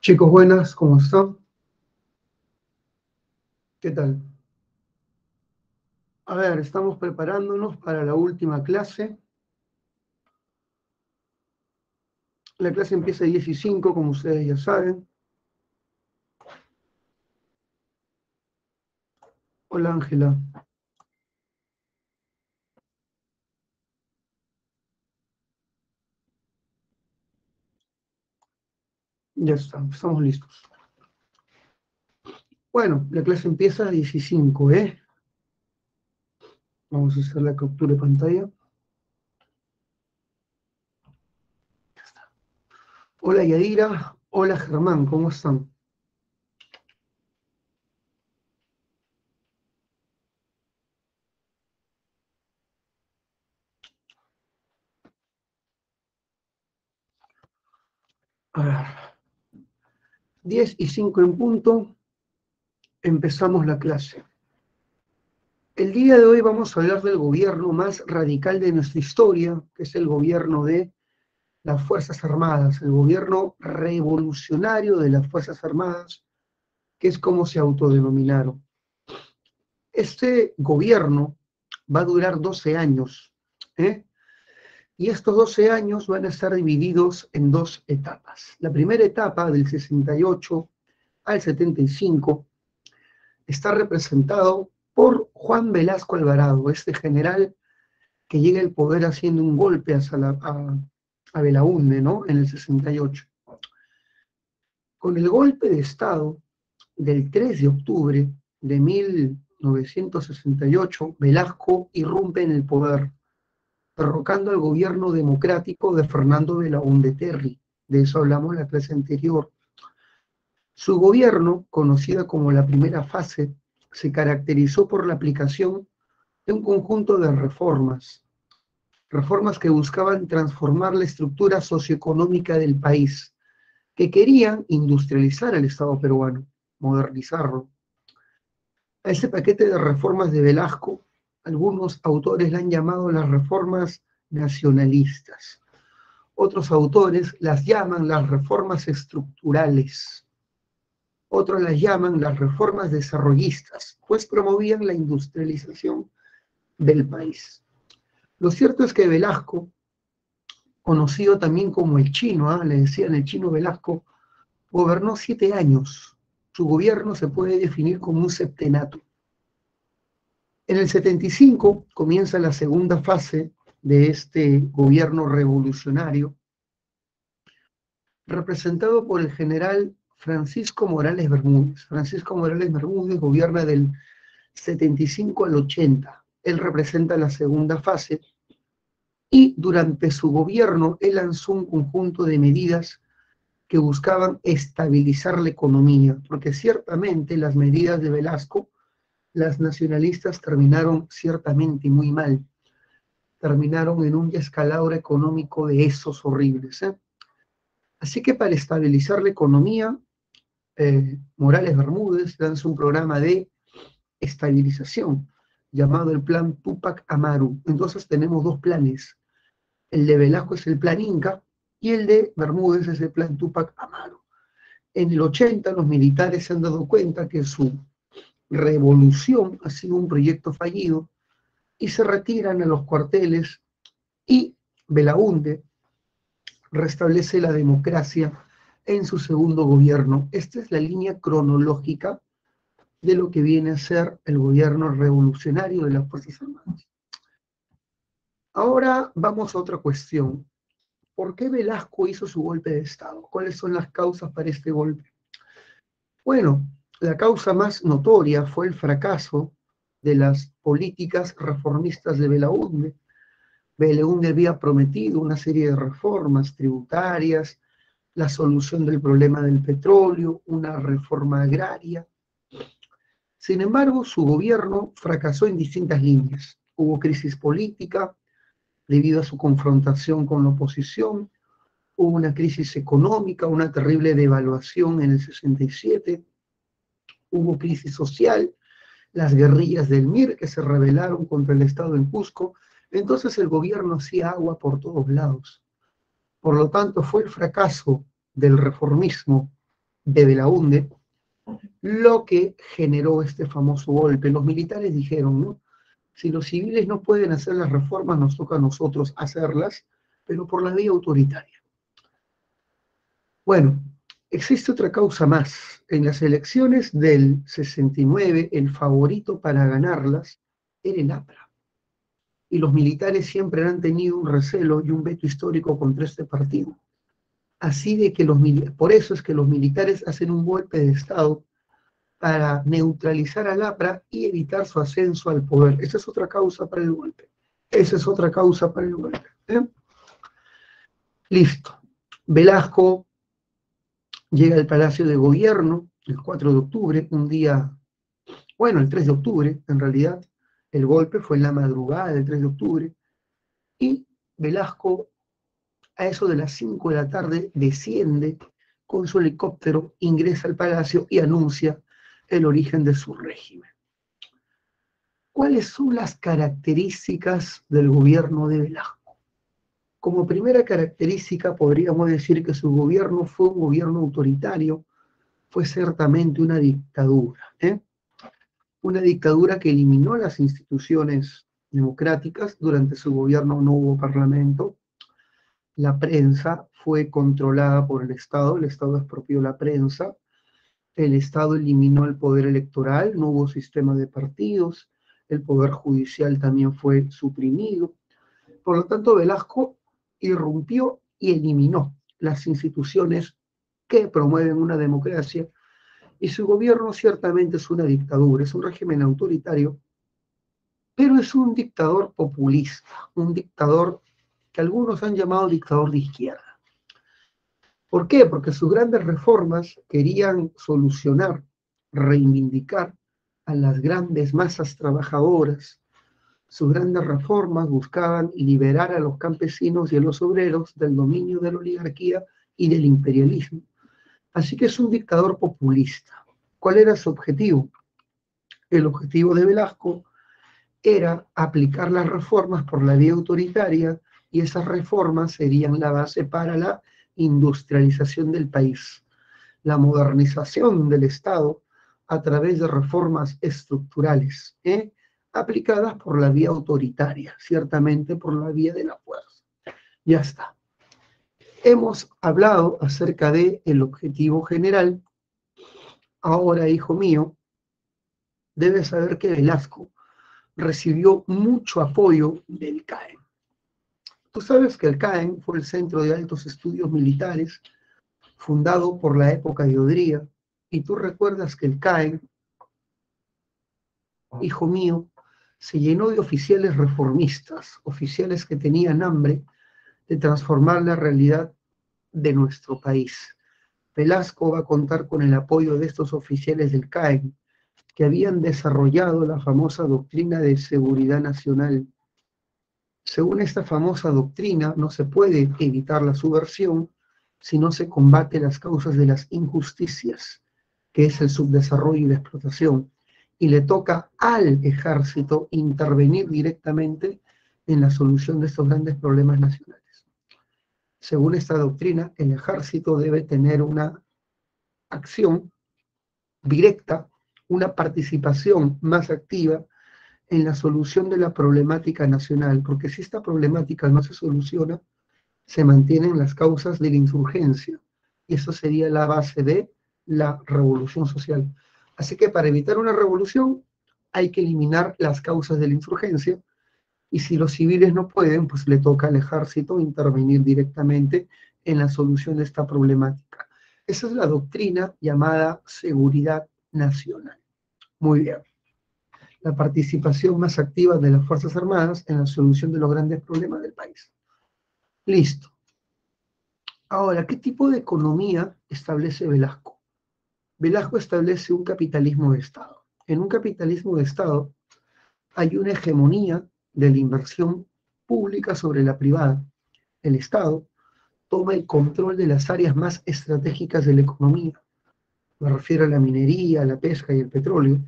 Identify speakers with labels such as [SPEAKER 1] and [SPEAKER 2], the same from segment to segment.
[SPEAKER 1] Chicos, buenas, ¿cómo están? ¿Qué tal? A ver, estamos preparándonos para la última clase. La clase empieza a 10 y 5, como ustedes ya saben. Hola, Ángela. Ya está, estamos listos. Bueno, la clase empieza a 15, ¿eh? Vamos a hacer la captura de pantalla. Hola Yadira, hola Germán, ¿cómo están? A ver. 10 y 5 en punto, empezamos la clase. El día de hoy vamos a hablar del gobierno más radical de nuestra historia, que es el gobierno de las Fuerzas Armadas, el gobierno revolucionario de las Fuerzas Armadas, que es como se autodenominaron. Este gobierno va a durar 12 años, ¿eh? Y estos 12 años van a estar divididos en dos etapas. La primera etapa, del 68 al 75, está representado por Juan Velasco Alvarado, este general que llega al poder haciendo un golpe a, a, a Belaunde, ¿no? En el 68. Con el golpe de Estado del 3 de octubre de 1968, Velasco irrumpe en el poder derrocando al gobierno democrático de Fernando Belaúnde Terry. De eso hablamos en la clase anterior. Su gobierno, conocida como la primera fase, se caracterizó por la aplicación de un conjunto de reformas, reformas que buscaban transformar la estructura socioeconómica del país, que querían industrializar el Estado peruano, modernizarlo. A ese paquete de reformas de Velasco algunos autores la han llamado las reformas nacionalistas. Otros autores las llaman las reformas estructurales. Otros las llaman las reformas desarrollistas, pues promovían la industrialización del país. Lo cierto es que Velasco, conocido también como el chino, ¿ah? le decían el chino Velasco, gobernó siete años. Su gobierno se puede definir como un septenato. En el 75 comienza la segunda fase de este gobierno revolucionario, representado por el general Francisco Morales Bermúdez. Francisco Morales Bermúdez gobierna del 75 al 80. Él representa la segunda fase y durante su gobierno él lanzó un conjunto de medidas que buscaban estabilizar la economía, porque ciertamente las medidas de Velasco las nacionalistas terminaron ciertamente muy mal. Terminaron en un descalabro económico de esos horribles. ¿eh? Así que para estabilizar la economía, eh, Morales Bermúdez lanza un programa de estabilización llamado el Plan Tupac Amaru. Entonces tenemos dos planes. El de Velasco es el Plan Inca y el de Bermúdez es el Plan Tupac Amaru. En el 80 los militares se han dado cuenta que su revolución ha sido un proyecto fallido y se retiran a los cuarteles y Belaunde restablece la democracia en su segundo gobierno. Esta es la línea cronológica de lo que viene a ser el gobierno revolucionario de las Fuerzas Armadas. Ahora vamos a otra cuestión. ¿Por qué Velasco hizo su golpe de Estado? ¿Cuáles son las causas para este golpe? Bueno, la causa más notoria fue el fracaso de las políticas reformistas de Belaunde. Belaunde había prometido una serie de reformas tributarias, la solución del problema del petróleo, una reforma agraria. Sin embargo, su gobierno fracasó en distintas líneas. Hubo crisis política debido a su confrontación con la oposición, hubo una crisis económica, una terrible devaluación en el 67, hubo crisis social, las guerrillas del MIR que se rebelaron contra el Estado en Cusco, entonces el gobierno hacía agua por todos lados. Por lo tanto, fue el fracaso del reformismo de Belaunde, lo que generó este famoso golpe. Los militares dijeron, ¿no? Si los civiles no pueden hacer las reformas, nos toca a nosotros hacerlas, pero por la vía autoritaria. Bueno, existe otra causa más. En las elecciones del 69, el favorito para ganarlas era el APRA. Y los militares siempre han tenido un recelo y un veto histórico contra este partido. Así de que los por eso es que los militares hacen un golpe de Estado para neutralizar al APRA y evitar su ascenso al poder. Esa es otra causa para el golpe. Esa es otra causa para el golpe. ¿eh? Listo. Velasco llega al Palacio de Gobierno el 4 de octubre, un día, bueno, el 3 de octubre, en realidad, el golpe fue en la madrugada del 3 de octubre, y Velasco a eso de las 5 de la tarde desciende con su helicóptero, ingresa al palacio y anuncia el origen de su régimen. ¿Cuáles son las características del gobierno de Velasco? Como primera característica podríamos decir que su gobierno fue un gobierno autoritario, fue ciertamente una dictadura. ¿eh? Una dictadura que eliminó las instituciones democráticas, durante su gobierno no hubo parlamento, la prensa fue controlada por el Estado, el Estado expropió la prensa, el Estado eliminó el poder electoral, no hubo sistema de partidos, el poder judicial también fue suprimido. Por lo tanto, Velasco irrumpió y eliminó las instituciones que promueven una democracia y su gobierno ciertamente es una dictadura, es un régimen autoritario, pero es un dictador populista, un dictador que algunos han llamado dictador de izquierda. ¿Por qué? Porque sus grandes reformas querían solucionar, reivindicar a las grandes masas trabajadoras, sus grandes reformas buscaban liberar a los campesinos y a los obreros del dominio de la oligarquía y del imperialismo. Así que es un dictador populista. ¿Cuál era su objetivo? El objetivo de Velasco era aplicar las reformas por la vía autoritaria y esas reformas serían la base para la industrialización del país, la modernización del Estado a través de reformas estructurales. ¿eh? Aplicadas por la vía autoritaria, ciertamente por la vía de la fuerza. Ya está. Hemos hablado acerca del el objetivo general. Ahora, hijo mío, debes saber que Velasco recibió mucho apoyo del CAEN. Tú sabes que el CAEN fue el Centro de Altos Estudios Militares, fundado por la época de Odría, y tú recuerdas que el CAEN, hijo mío, se llenó de oficiales reformistas, oficiales que tenían hambre de transformar la realidad de nuestro país. Velasco va a contar con el apoyo de estos oficiales del CAEN, que habían desarrollado la famosa doctrina de seguridad nacional. Según esta famosa doctrina, no se puede evitar la subversión si no se combate las causas de las injusticias, que es el subdesarrollo y la explotación y le toca al ejército intervenir directamente en la solución de estos grandes problemas nacionales. Según esta doctrina, el ejército debe tener una acción directa, una participación más activa en la solución de la problemática nacional, porque si esta problemática no se soluciona, se mantienen las causas de la insurgencia, y eso sería la base de la revolución social. Así que para evitar una revolución hay que eliminar las causas de la insurgencia y si los civiles no pueden, pues le toca al ejército intervenir directamente en la solución de esta problemática. Esa es la doctrina llamada seguridad nacional. Muy bien. La participación más activa de las Fuerzas Armadas en la solución de los grandes problemas del país. Listo. Ahora, ¿qué tipo de economía establece Velasco? Velasco establece un capitalismo de Estado. En un capitalismo de Estado hay una hegemonía de la inversión pública sobre la privada. El Estado toma el control de las áreas más estratégicas de la economía. Me refiero a la minería, la pesca y el petróleo.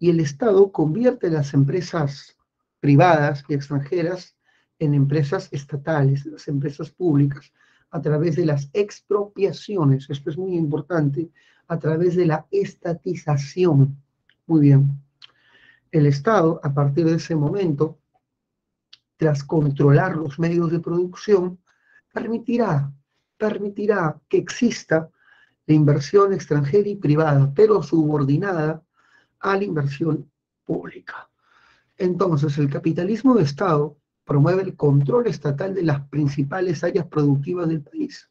[SPEAKER 1] Y el Estado convierte las empresas privadas y extranjeras en empresas estatales, las empresas públicas, a través de las expropiaciones, esto es muy importante, a través de la estatización. Muy bien. El Estado, a partir de ese momento, tras controlar los medios de producción, permitirá, permitirá que exista la inversión extranjera y privada, pero subordinada a la inversión pública. Entonces, el capitalismo de Estado promueve el control estatal de las principales áreas productivas del país,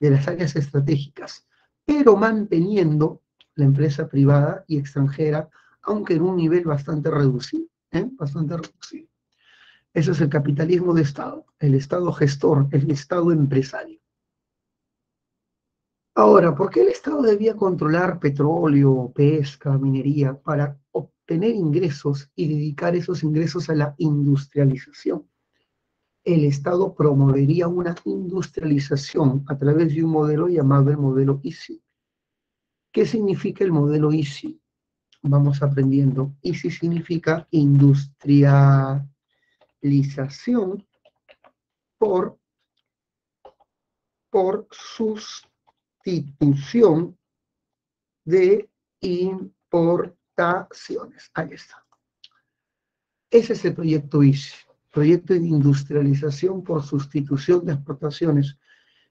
[SPEAKER 1] de las áreas estratégicas, pero manteniendo la empresa privada y extranjera, aunque en un nivel bastante reducido, ¿eh? bastante reducido. Ese es el capitalismo de Estado, el Estado gestor, el Estado empresario. Ahora, ¿por qué el Estado debía controlar petróleo, pesca, minería para obtener ingresos y dedicar esos ingresos a la industrialización? El Estado promovería una industrialización a través de un modelo llamado el modelo EASY. ¿Qué significa el modelo EASY? Vamos aprendiendo. EASY significa industria por, por sustitución de importaciones. Ahí está. Ese es el proyecto ICE, proyecto de industrialización por sustitución de exportaciones.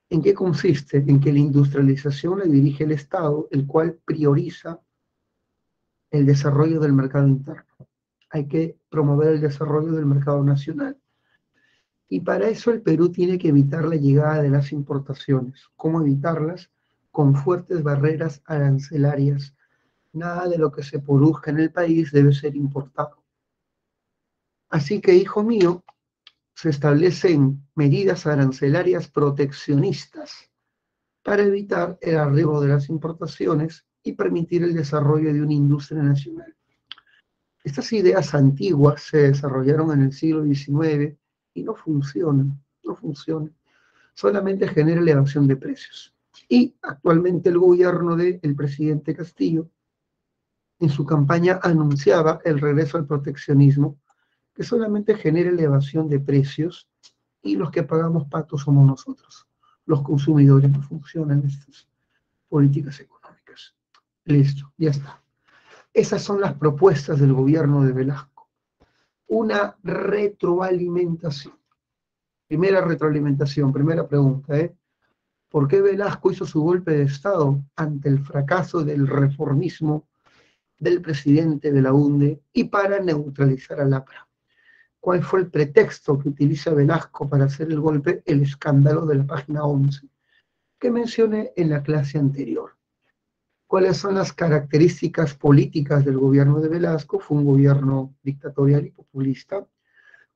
[SPEAKER 1] ¿En qué consiste? En que la industrialización la dirige el Estado, el cual prioriza el desarrollo del mercado interno hay que promover el desarrollo del mercado nacional. Y para eso el Perú tiene que evitar la llegada de las importaciones. ¿Cómo evitarlas? Con fuertes barreras arancelarias. Nada de lo que se produzca en el país debe ser importado. Así que, hijo mío, se establecen medidas arancelarias proteccionistas para evitar el arribo de las importaciones y permitir el desarrollo de una industria nacional. Estas ideas antiguas se desarrollaron en el siglo XIX y no funcionan, no funcionan. Solamente genera elevación de precios. Y actualmente el gobierno del presidente Castillo, en su campaña anunciaba el regreso al proteccionismo, que solamente genera elevación de precios y los que pagamos patos somos nosotros. Los consumidores no funcionan estas políticas económicas. Listo, ya está. Esas son las propuestas del gobierno de Velasco. Una retroalimentación. Primera retroalimentación, primera pregunta, ¿eh? ¿Por qué Velasco hizo su golpe de Estado ante el fracaso del reformismo del presidente de la UNDE y para neutralizar al APRA? ¿Cuál fue el pretexto que utiliza Velasco para hacer el golpe? El escándalo de la página 11, que mencioné en la clase anterior cuáles son las características políticas del gobierno de Velasco. Fue un gobierno dictatorial y populista,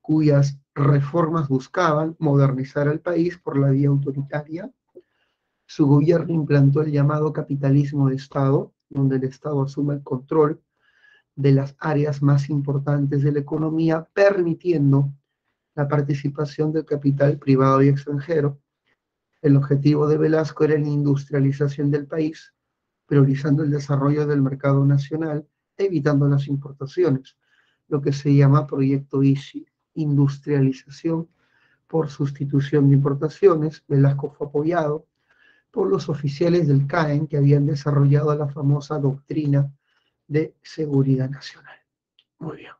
[SPEAKER 1] cuyas reformas buscaban modernizar al país por la vía autoritaria. Su gobierno implantó el llamado capitalismo de Estado, donde el Estado asume el control de las áreas más importantes de la economía, permitiendo la participación del capital privado y extranjero. El objetivo de Velasco era la industrialización del país, priorizando el desarrollo del mercado nacional, evitando las importaciones, lo que se llama proyecto ICI, industrialización por sustitución de importaciones. Velasco fue apoyado por los oficiales del CAEN que habían desarrollado la famosa doctrina de seguridad nacional. Muy bien.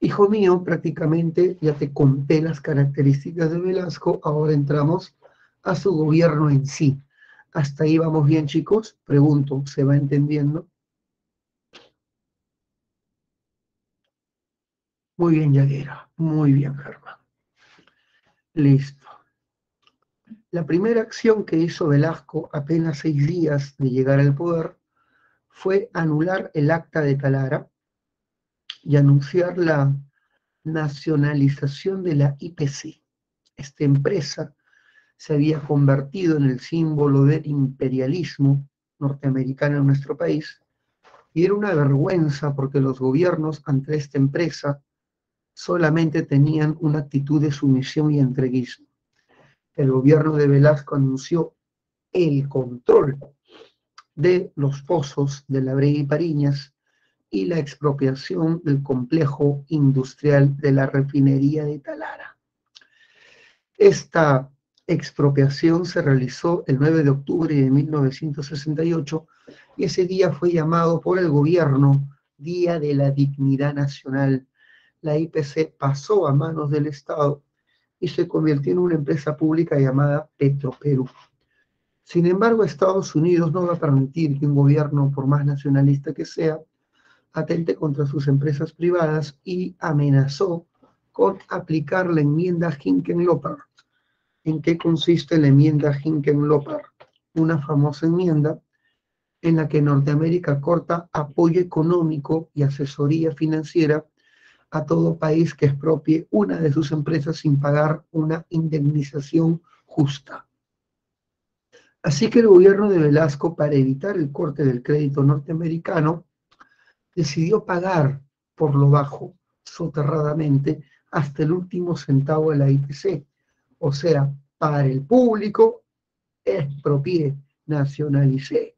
[SPEAKER 1] Hijo mío, prácticamente ya te conté las características de Velasco, ahora entramos a su gobierno en sí. ¿Hasta ahí vamos bien, chicos? Pregunto, ¿se va entendiendo? Muy bien, Yaguera. Muy bien, Germán. Listo. La primera acción que hizo Velasco apenas seis días de llegar al poder fue anular el acta de Talara y anunciar la nacionalización de la IPC, esta empresa se había convertido en el símbolo del imperialismo norteamericano en nuestro país, y era una vergüenza porque los gobiernos ante esta empresa solamente tenían una actitud de sumisión y entreguismo. El gobierno de Velasco anunció el control de los pozos de la Brega y Pariñas y la expropiación del complejo industrial de la refinería de Talara. Esta expropiación se realizó el 9 de octubre de 1968 y ese día fue llamado por el gobierno Día de la Dignidad Nacional. La IPC pasó a manos del Estado y se convirtió en una empresa pública llamada Petroperú. Sin embargo, Estados Unidos no va a permitir que un gobierno, por más nacionalista que sea, atente contra sus empresas privadas y amenazó con aplicar la enmienda Hinken-Loper. ¿En qué consiste la enmienda Hinken-Loper? Una famosa enmienda en la que Norteamérica corta apoyo económico y asesoría financiera a todo país que expropie una de sus empresas sin pagar una indemnización justa. Así que el gobierno de Velasco, para evitar el corte del crédito norteamericano, decidió pagar por lo bajo, soterradamente, hasta el último centavo de la IPC. O sea, para el público, expropié, nacionalicé.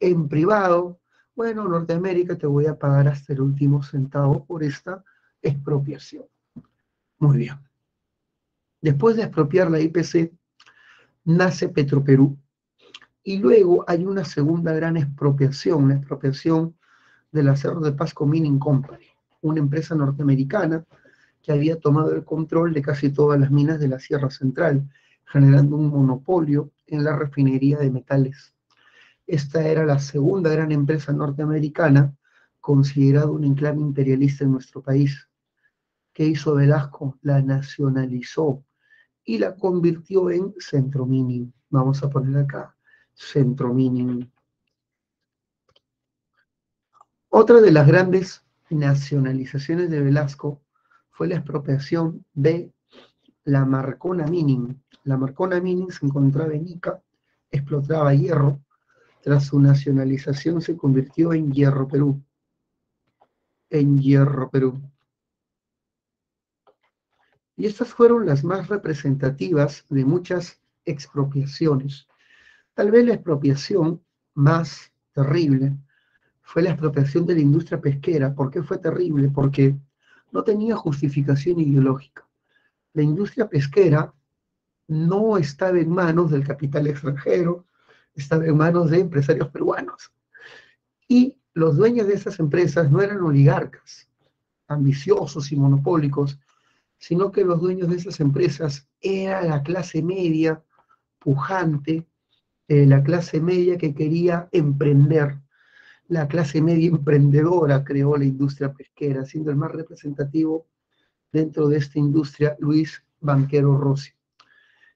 [SPEAKER 1] En privado, bueno, Norteamérica te voy a pagar hasta el último centavo por esta expropiación. Muy bien. Después de expropiar la IPC, nace Petroperú. Y luego hay una segunda gran expropiación, la expropiación del acero de Pasco Mining Company, una empresa norteamericana que había tomado el control de casi todas las minas de la Sierra Central, generando un monopolio en la refinería de metales. Esta era la segunda gran empresa norteamericana considerada un enclave imperialista en nuestro país. ¿Qué hizo Velasco? La nacionalizó y la convirtió en Centro Mining. Vamos a poner acá, Centro Mining. Otra de las grandes nacionalizaciones de Velasco fue la expropiación de la Marcona Mining. La Marcona Mining se encontraba en Ica, explotaba hierro. Tras su nacionalización se convirtió en Hierro Perú. En Hierro Perú. Y estas fueron las más representativas de muchas expropiaciones. Tal vez la expropiación más terrible fue la expropiación de la industria pesquera. ¿Por qué fue terrible? Porque no tenía justificación ideológica. La industria pesquera no estaba en manos del capital extranjero, estaba en manos de empresarios peruanos. Y los dueños de esas empresas no eran oligarcas, ambiciosos y monopólicos, sino que los dueños de esas empresas era la clase media, pujante, eh, la clase media que quería emprender, la clase media emprendedora creó la industria pesquera, siendo el más representativo dentro de esta industria Luis Banquero Rossi,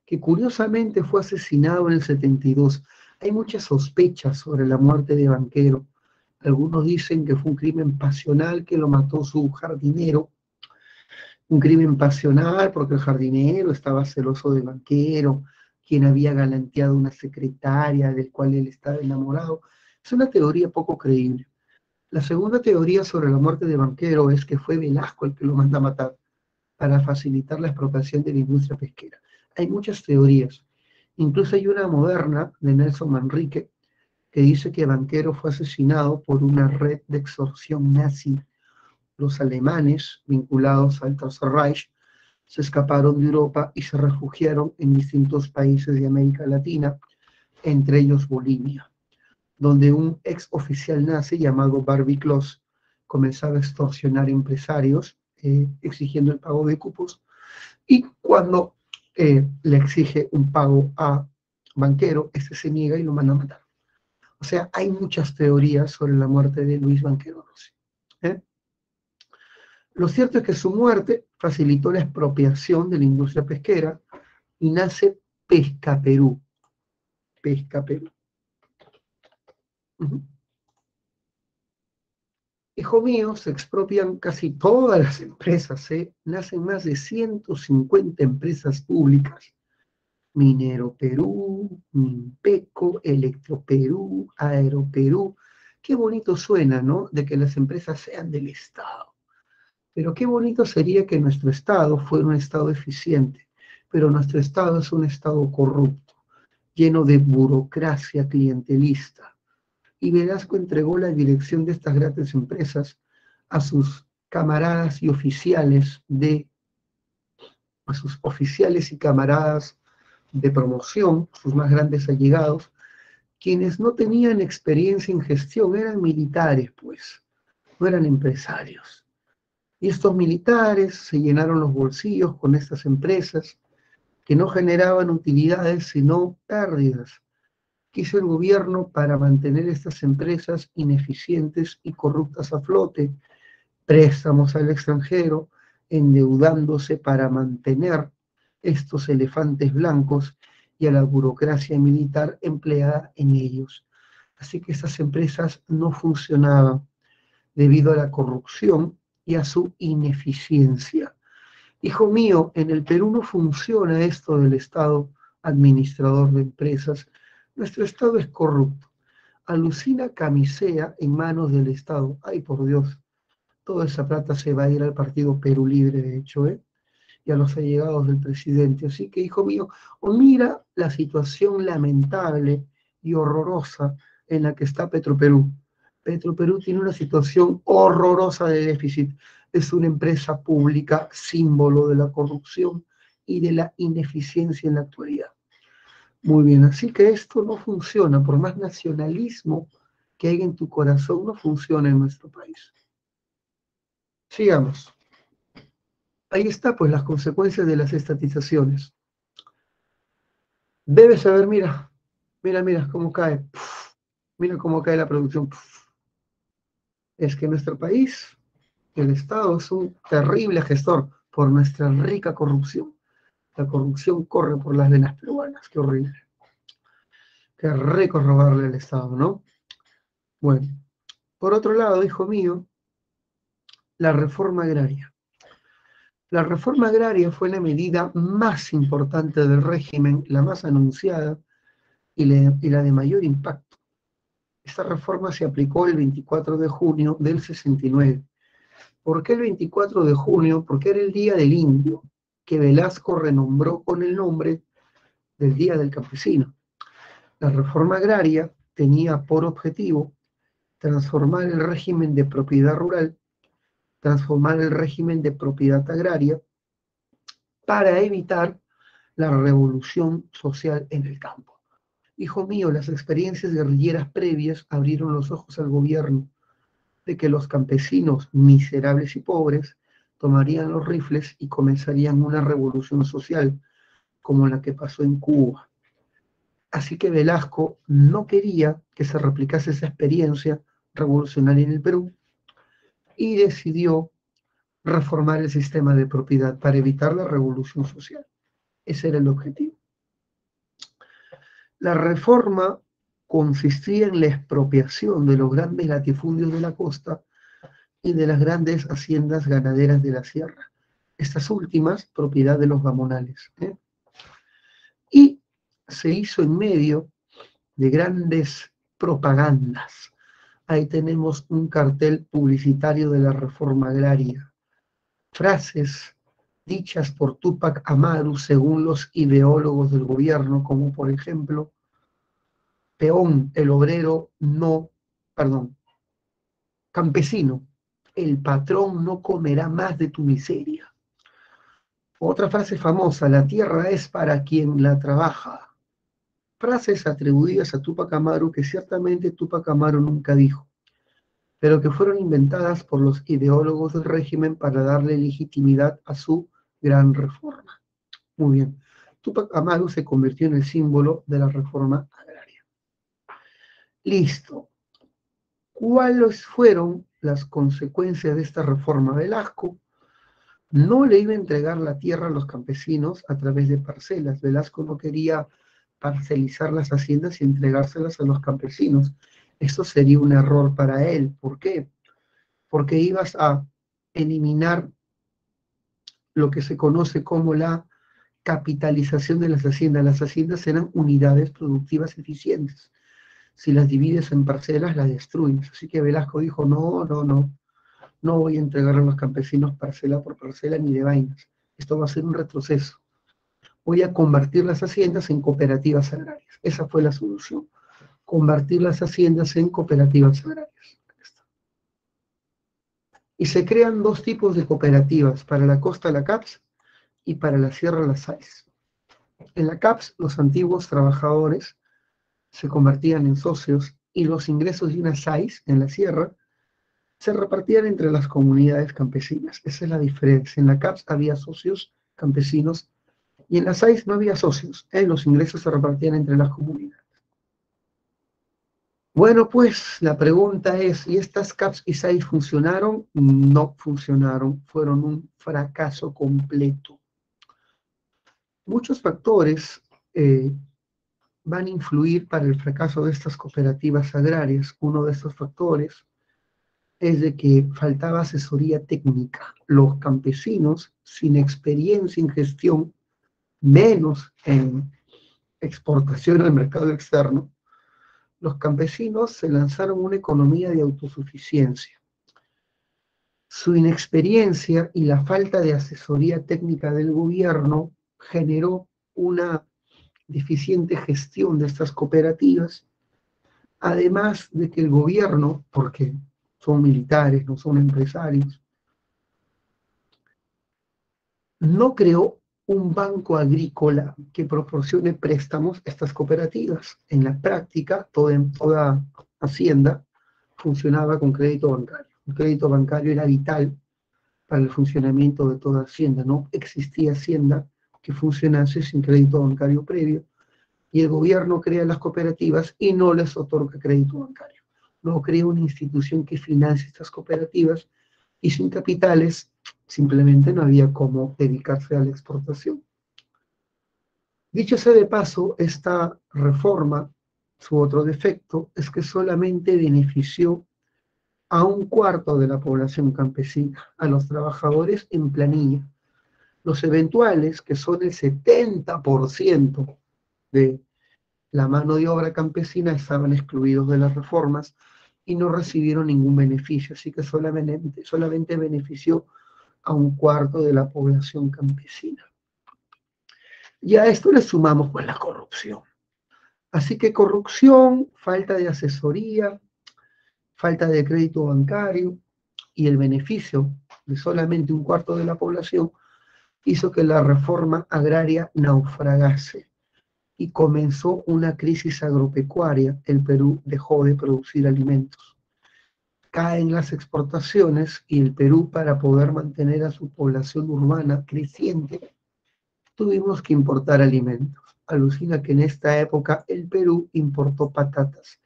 [SPEAKER 1] que curiosamente fue asesinado en el 72. Hay muchas sospechas sobre la muerte de Banquero. Algunos dicen que fue un crimen pasional que lo mató su jardinero, un crimen pasional porque el jardinero estaba celoso de Banquero, quien había galanteado una secretaria del cual él estaba enamorado. Es una teoría poco creíble. La segunda teoría sobre la muerte de Banquero es que fue Velasco el que lo manda a matar para facilitar la expropiación de la industria pesquera. Hay muchas teorías. Incluso hay una moderna de Nelson Manrique que dice que Banquero fue asesinado por una red de extorsión nazi. Los alemanes, vinculados al Tercer Reich, se escaparon de Europa y se refugiaron en distintos países de América Latina, entre ellos Bolivia donde un ex oficial nazi llamado Barbie Kloss comenzaba a extorsionar empresarios eh, exigiendo el pago de cupos y cuando eh, le exige un pago a banquero, este se niega y lo manda a matar. O sea, hay muchas teorías sobre la muerte de Luis Banquero. ¿eh? Lo cierto es que su muerte facilitó la expropiación de la industria pesquera y nace Pesca Perú. Pesca Perú. Hijo mío, se expropian casi todas las empresas, ¿eh? nacen más de 150 empresas públicas. Minero Perú, Minpeco, Electro Perú, Aero Perú. Qué bonito suena, ¿no? De que las empresas sean del Estado. Pero qué bonito sería que nuestro Estado fuera un Estado eficiente. Pero nuestro Estado es un Estado corrupto, lleno de burocracia clientelista y Velasco entregó la dirección de estas grandes empresas a sus camaradas y oficiales de a sus oficiales y camaradas de promoción, sus más grandes allegados, quienes no tenían experiencia en gestión, eran militares, pues, no eran empresarios. Y estos militares se llenaron los bolsillos con estas empresas que no generaban utilidades sino pérdidas. Quiso el gobierno para mantener estas empresas ineficientes y corruptas a flote, préstamos al extranjero, endeudándose para mantener estos elefantes blancos y a la burocracia militar empleada en ellos. Así que estas empresas no funcionaban debido a la corrupción y a su ineficiencia. Hijo mío, en el Perú no funciona esto del Estado administrador de empresas. Nuestro Estado es corrupto. Alucina camisea en manos del Estado. Ay, por Dios, toda esa plata se va a ir al Partido Perú Libre, de hecho, ¿eh? y a los allegados del presidente. Así que, hijo mío, mira la situación lamentable y horrorosa en la que está Petroperú. Petroperú tiene una situación horrorosa de déficit. Es una empresa pública símbolo de la corrupción y de la ineficiencia en la actualidad. Muy bien, así que esto no funciona, por más nacionalismo que hay en tu corazón, no funciona en nuestro país. Sigamos. Ahí está, pues, las consecuencias de las estatizaciones. Debes saber, mira, mira, mira cómo cae. mira cómo cae la producción. Es que nuestro país, el Estado, es un terrible gestor por nuestra rica corrupción. La corrupción corre por las venas peruanas. Qué horrible. Qué rico robarle al Estado, ¿no? Bueno, por otro lado, hijo mío, la reforma agraria. La reforma agraria fue la medida más importante del régimen, la más anunciada y, la de mayor impacto. Esta reforma se aplicó el 24 de junio del 69. ¿Por qué el 24 de junio? Porque era el Día del Indio, que Velasco renombró con el nombre del Día del Campesino. La reforma agraria tenía por objetivo transformar el régimen de propiedad rural transformar el régimen de propiedad agraria para evitar la revolución social en el campo. Hijo mío, las experiencias guerrilleras previas abrieron los ojos al gobierno de que los campesinos miserables y pobres tomarían los rifles y comenzarían una revolución social como la que pasó en Cuba. Así que Velasco no quería que se replicase esa experiencia revolucionaria en el Perú y decidió reformar el sistema de propiedad para evitar la revolución social. Ese era el objetivo. La reforma consistía en la expropiación de los grandes latifundios de la costa y de las grandes haciendas ganaderas de la sierra. Estas últimas, propiedad de los gamonales. ¿eh? Y se hizo en medio de grandes propagandas ahí tenemos un cartel publicitario de la reforma agraria. Frases dichas por Tupac Amaru según los ideólogos del gobierno, como por ejemplo, peón, el obrero no, perdón, campesino, el patrón no comerá más de tu miseria. Otra frase famosa, la tierra es para quien la trabaja frases atribuidas a Tupac Amaru que ciertamente Tupac Amaru nunca dijo, pero que fueron inventadas por los ideólogos del régimen para darle legitimidad a su gran reforma. Muy bien, Tupac Amaru se convirtió en el símbolo de la reforma agraria. Listo. ¿Cuáles fueron las consecuencias de esta reforma? Velasco no le iba a entregar la tierra a los campesinos a través de parcelas. Velasco no quería parcelizar las haciendas y entregárselas a los campesinos. Eso sería un error para él. ¿Por qué? Porque ibas a eliminar lo que se conoce como la capitalización de las haciendas. Las haciendas eran unidades productivas eficientes. Si las divides en parcelas, las destruyes. Así que Velasco dijo, no, no, no, no voy a entregar a los campesinos parcela por parcela ni de vainas. Esto va a ser un retroceso voy a convertir las haciendas en cooperativas agrarias. Esa fue la solución. Convertir las haciendas en cooperativas agrarias. Y se crean dos tipos de cooperativas, para la costa la CAPS y para la Sierra Las Sais. En la CAPS, los antiguos trabajadores se convertían en socios y los ingresos de una SAIS en la sierra se repartían entre las comunidades campesinas. Esa es la diferencia. En la CAPS había socios campesinos y en la SAIS no había socios. ¿eh? Los ingresos se repartían entre las comunidades. Bueno, pues la pregunta es, ¿y estas CAPS y SAIS funcionaron? No funcionaron, fueron un fracaso completo. Muchos factores eh, van a influir para el fracaso de estas cooperativas agrarias. Uno de estos factores es de que faltaba asesoría técnica. Los campesinos, sin experiencia en gestión, menos en exportación al mercado externo, los campesinos se lanzaron una economía de autosuficiencia. Su inexperiencia y la falta de asesoría técnica del gobierno generó una deficiente gestión de estas cooperativas, además de que el gobierno, porque son militares, no son empresarios, no creó un banco agrícola que proporcione préstamos a estas cooperativas. En la práctica, toda, toda hacienda funcionaba con crédito bancario. El crédito bancario era vital para el funcionamiento de toda hacienda. No existía hacienda que funcionase sin crédito bancario previo y el gobierno crea las cooperativas y no les otorga crédito bancario. No crea una institución que financie estas cooperativas y sin capitales simplemente no había cómo dedicarse a la exportación. Dicho sea de paso, esta reforma, su otro defecto, es que solamente benefició a un cuarto de la población campesina, a los trabajadores en planilla. Los eventuales, que son el 70% de la mano de obra campesina, estaban excluidos de las reformas y no recibieron ningún beneficio, así que solamente, benefició a un cuarto de la población campesina. Y a esto le sumamos pues la corrupción. Así que corrupción, falta de asesoría, falta de crédito bancario y el beneficio de solamente un cuarto de la población hizo que la reforma agraria naufragase y comenzó una crisis agropecuaria. El Perú dejó de producir alimentos caen las exportaciones y el Perú, para poder mantener a su población urbana creciente, tuvimos que importar alimentos. Alucina que en esta época el Perú importó patatas.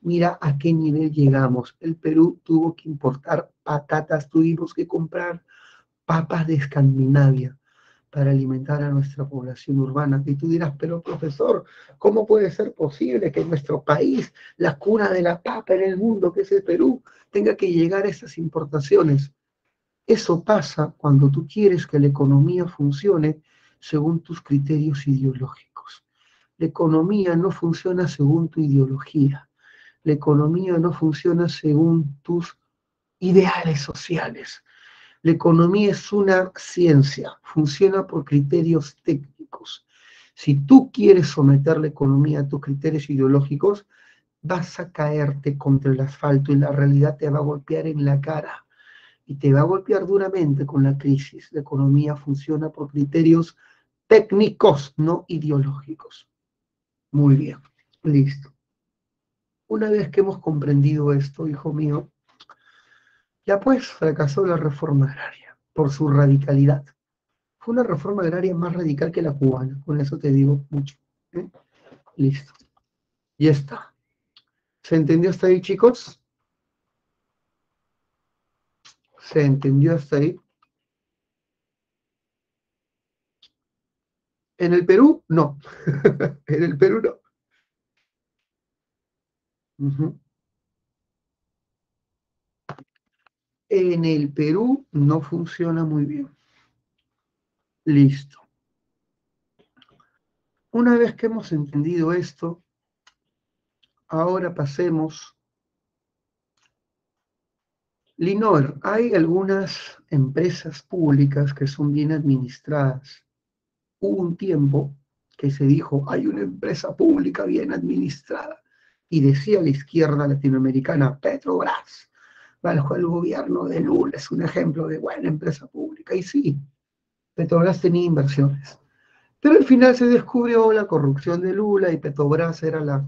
[SPEAKER 1] Mira a qué nivel llegamos. El Perú tuvo que importar patatas, tuvimos que comprar papas de Escandinavia para alimentar a nuestra población urbana. Y tú dirás, pero profesor, ¿cómo puede ser posible que nuestro país, la cuna de la papa en el mundo, que es el Perú, tenga que llegar a esas importaciones? Eso pasa cuando tú quieres que la economía funcione según tus criterios ideológicos. La economía no funciona según tu ideología. La economía no funciona según tus ideales sociales. La economía es una ciencia, funciona por criterios técnicos. Si tú quieres someter la economía a tus criterios ideológicos, vas a caerte contra el asfalto y la realidad te va a golpear en la cara y te va a golpear duramente con la crisis. La economía funciona por criterios técnicos, no ideológicos. Muy bien, listo. Una vez que hemos comprendido esto, hijo mío, ya pues fracasó la reforma agraria por su radicalidad. Fue una reforma agraria más radical que la cubana, con eso te digo mucho. ¿eh? Listo. Ya está. ¿Se entendió hasta ahí, chicos? ¿Se entendió hasta ahí? En el Perú, no. en el Perú, no. En el Perú no funciona muy bien. Listo. Una vez que hemos entendido esto, ahora pasemos. Linor, hay algunas empresas públicas que son bien administradas. Hubo un tiempo que se dijo, hay una empresa pública bien administrada. Y decía la izquierda latinoamericana, Petrobras, bajo el gobierno de Lula, es un ejemplo de buena empresa pública. Y sí, Petrobras tenía inversiones. Pero al final se descubrió la corrupción de Lula y Petrobras era la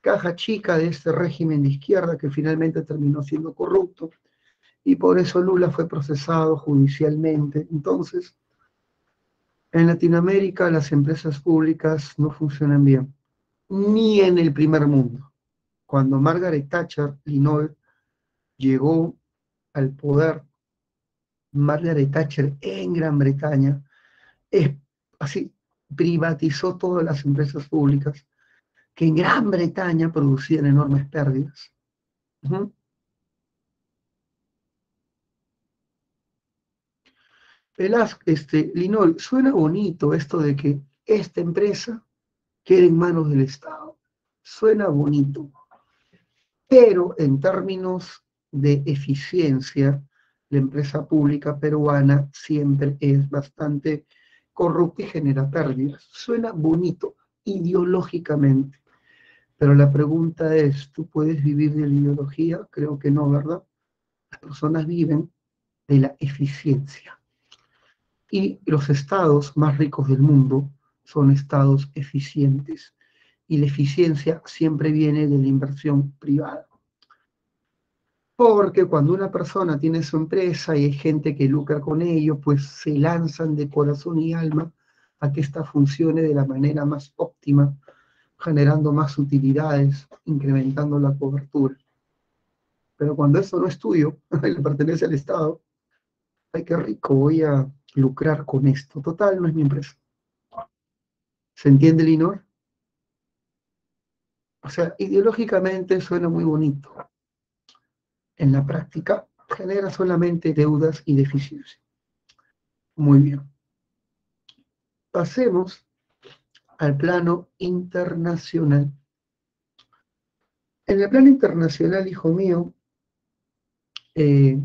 [SPEAKER 1] caja chica de este régimen de izquierda que finalmente terminó siendo corrupto y por eso Lula fue procesado judicialmente. Entonces, en Latinoamérica las empresas públicas no funcionan bien, ni en el primer mundo. Cuando Margaret Thatcher, Linol, llegó al poder, Margaret Thatcher en Gran Bretaña, así privatizó todas las empresas públicas que en Gran Bretaña producían enormes pérdidas. este, Linol, suena bonito esto de que esta empresa quede en manos del Estado. Suena bonito. Pero en términos de eficiencia, la empresa pública peruana siempre es bastante corrupta y genera pérdidas. Suena bonito ideológicamente. Pero la pregunta es, ¿tú puedes vivir de la ideología? Creo que no, ¿verdad? Las personas viven de la eficiencia. Y los estados más ricos del mundo son estados eficientes. Y la eficiencia siempre viene de la inversión privada. Porque cuando una persona tiene su empresa y hay gente que lucra con ello, pues se lanzan de corazón y alma a que ésta funcione de la manera más óptima, generando más utilidades, incrementando la cobertura. Pero cuando eso no es tuyo, le pertenece al Estado, ay, qué rico, voy a lucrar con esto. Total, no es mi empresa. ¿Se entiende, Linor? O sea, ideológicamente suena muy bonito. En la práctica genera solamente deudas y deficiencia. Muy bien. Pasemos al plano internacional. En el plano internacional, hijo mío, eh,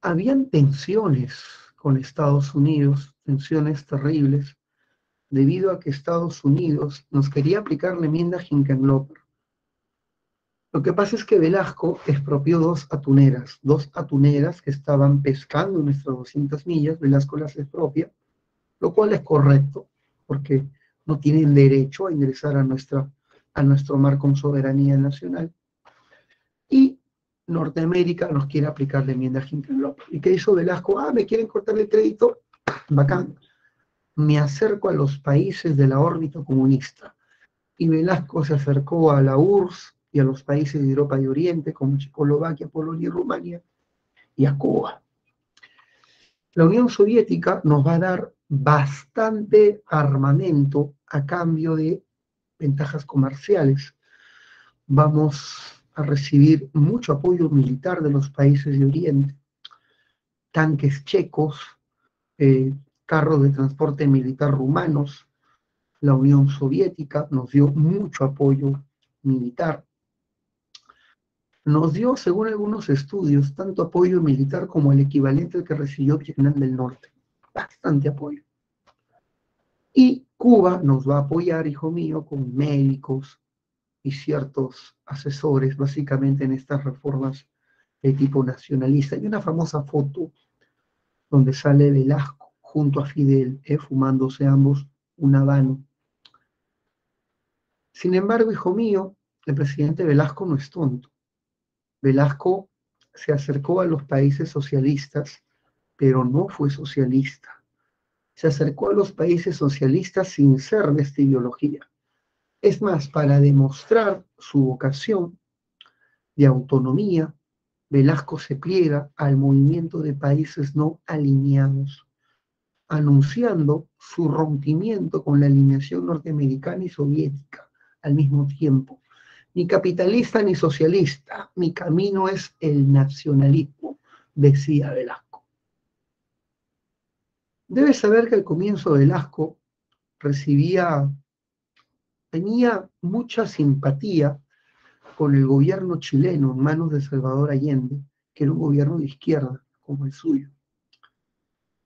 [SPEAKER 1] habían tensiones con Estados Unidos, tensiones terribles, debido a que Estados Unidos nos quería aplicar la enmienda Hinkenloper. Lo que pasa es que Velasco expropió dos atuneras, dos atuneras que estaban pescando en nuestras 200 millas, Velasco las expropia, lo cual es correcto, porque no tienen derecho a ingresar a, nuestra, a nuestro mar con soberanía nacional. Y Norteamérica nos quiere aplicar la enmienda Hinkenlock. ¿Y qué hizo Velasco? Ah, me quieren cortar el crédito. Bacán. Me acerco a los países de la órbita comunista. Y Velasco se acercó a la URSS y a los países de Europa y Oriente, como Checoslovaquia, Polonia y Rumania, y a Cuba. La Unión Soviética nos va a dar bastante armamento a cambio de ventajas comerciales. Vamos a recibir mucho apoyo militar de los países de Oriente, tanques checos, eh, carros de transporte militar rumanos, la Unión Soviética nos dio mucho apoyo militar. Nos dio, según algunos estudios, tanto apoyo militar como el equivalente al que recibió Vietnam del Norte. Bastante apoyo. Y Cuba nos va a apoyar, hijo mío, con médicos, y ciertos asesores, básicamente en estas reformas de tipo nacionalista. Hay una famosa foto donde sale Velasco junto a Fidel, eh, fumándose ambos un habano. Sin embargo, hijo mío, el presidente Velasco no es tonto. Velasco se acercó a los países socialistas, pero no fue socialista. Se acercó a los países socialistas sin ser de esta ideología. Es más, para demostrar su vocación de autonomía, Velasco se pliega al movimiento de países no alineados, anunciando su rompimiento con la alineación norteamericana y soviética al mismo tiempo. Ni capitalista ni socialista, mi camino es el nacionalismo, decía Velasco. Debes saber que al comienzo Velasco recibía tenía mucha simpatía con el gobierno chileno en manos de Salvador Allende, que era un gobierno de izquierda, como el suyo.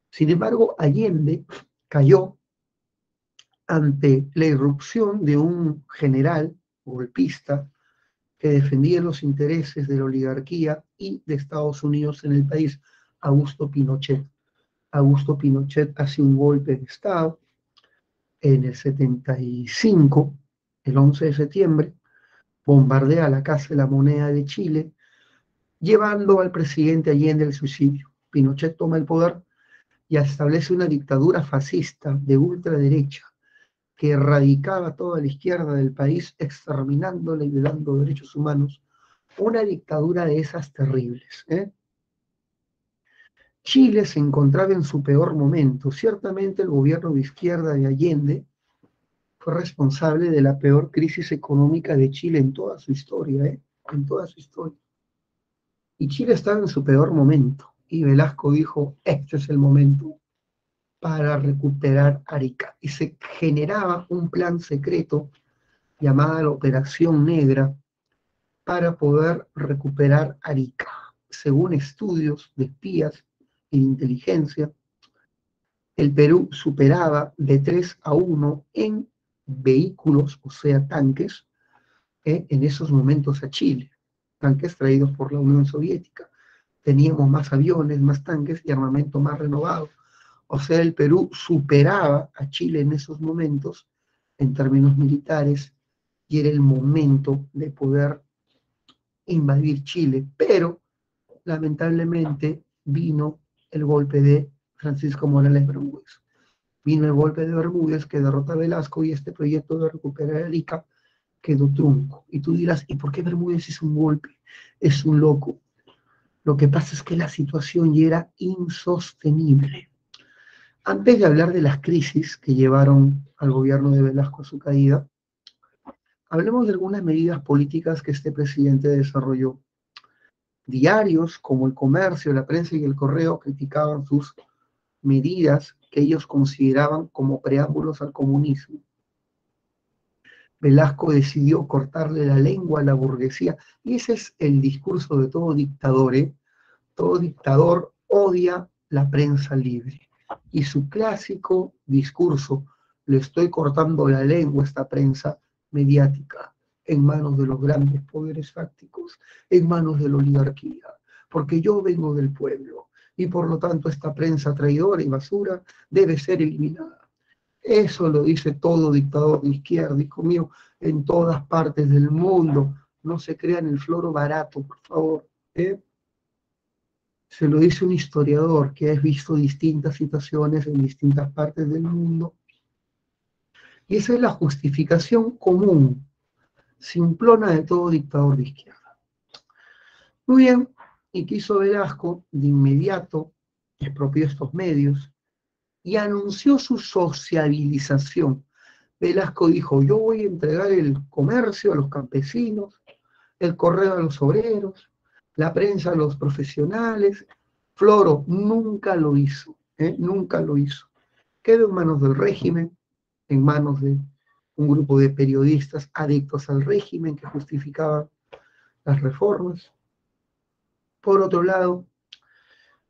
[SPEAKER 1] Sin embargo, Allende cayó ante la irrupción de un general golpista que defendía los intereses de la oligarquía y de Estados Unidos en el país, Augusto Pinochet. Augusto Pinochet hace un golpe de Estado en el 75, el 11 de septiembre, bombardea la Casa de la Moneda de Chile, llevando al presidente Allende al suicidio. Pinochet toma el poder y establece una dictadura fascista de ultraderecha que erradicaba toda la izquierda del país, exterminándola y violando derechos humanos. Una dictadura de esas terribles. ¿eh? Chile se encontraba en su peor momento. Ciertamente el gobierno de izquierda de Allende fue responsable de la peor crisis económica de Chile en toda su historia, ¿eh? en toda su historia. Y Chile estaba en su peor momento. Y Velasco dijo, este es el momento para recuperar Arica. Y se generaba un plan secreto llamada la Operación Negra para poder recuperar Arica. Según estudios de espías de inteligencia, el Perú superaba de 3 a 1 en vehículos, o sea, tanques, eh, en esos momentos a Chile, tanques traídos por la Unión Soviética. Teníamos más aviones, más tanques y armamento más renovado. O sea, el Perú superaba a Chile en esos momentos en términos militares y era el momento de poder invadir Chile. Pero, lamentablemente, vino el golpe de Francisco Morales Bermúdez. Vino el golpe de Bermúdez que derrota a Velasco y este proyecto de recuperar Arica quedó trunco. Y tú dirás, ¿y por qué Bermúdez es un golpe? Es un loco. Lo que pasa es que la situación ya era insostenible. Antes de hablar de las crisis que llevaron al gobierno de Velasco a su caída, hablemos de algunas medidas políticas que este presidente desarrolló diarios como el comercio, la prensa y el correo criticaban sus medidas que ellos consideraban como preámbulos al comunismo. Velasco decidió cortarle la lengua a la burguesía y ese es el discurso de todo dictador. ¿eh? Todo dictador odia la prensa libre. Y su clásico discurso, le estoy cortando la lengua a esta prensa mediática, en manos de los grandes poderes fácticos, en manos de la oligarquía, porque yo vengo del pueblo y por lo tanto esta prensa traidora y basura debe ser eliminada. Eso lo dice todo dictador de izquierda, hijo mío, en todas partes del mundo. No se crean el floro barato, por favor. ¿eh? Se lo dice un historiador que ha visto distintas situaciones en distintas partes del mundo. Y esa es la justificación común simplona de todo dictador de izquierda. Muy bien, y quiso Velasco de inmediato expropió estos medios y anunció su sociabilización. Velasco dijo, yo voy a entregar el comercio a los campesinos, el correo a los obreros, la prensa los profesionales. Floro nunca lo hizo, ¿eh? nunca lo hizo. Quedó en manos del régimen, en manos de un grupo de periodistas adictos al régimen que justificaban las reformas. Por otro lado,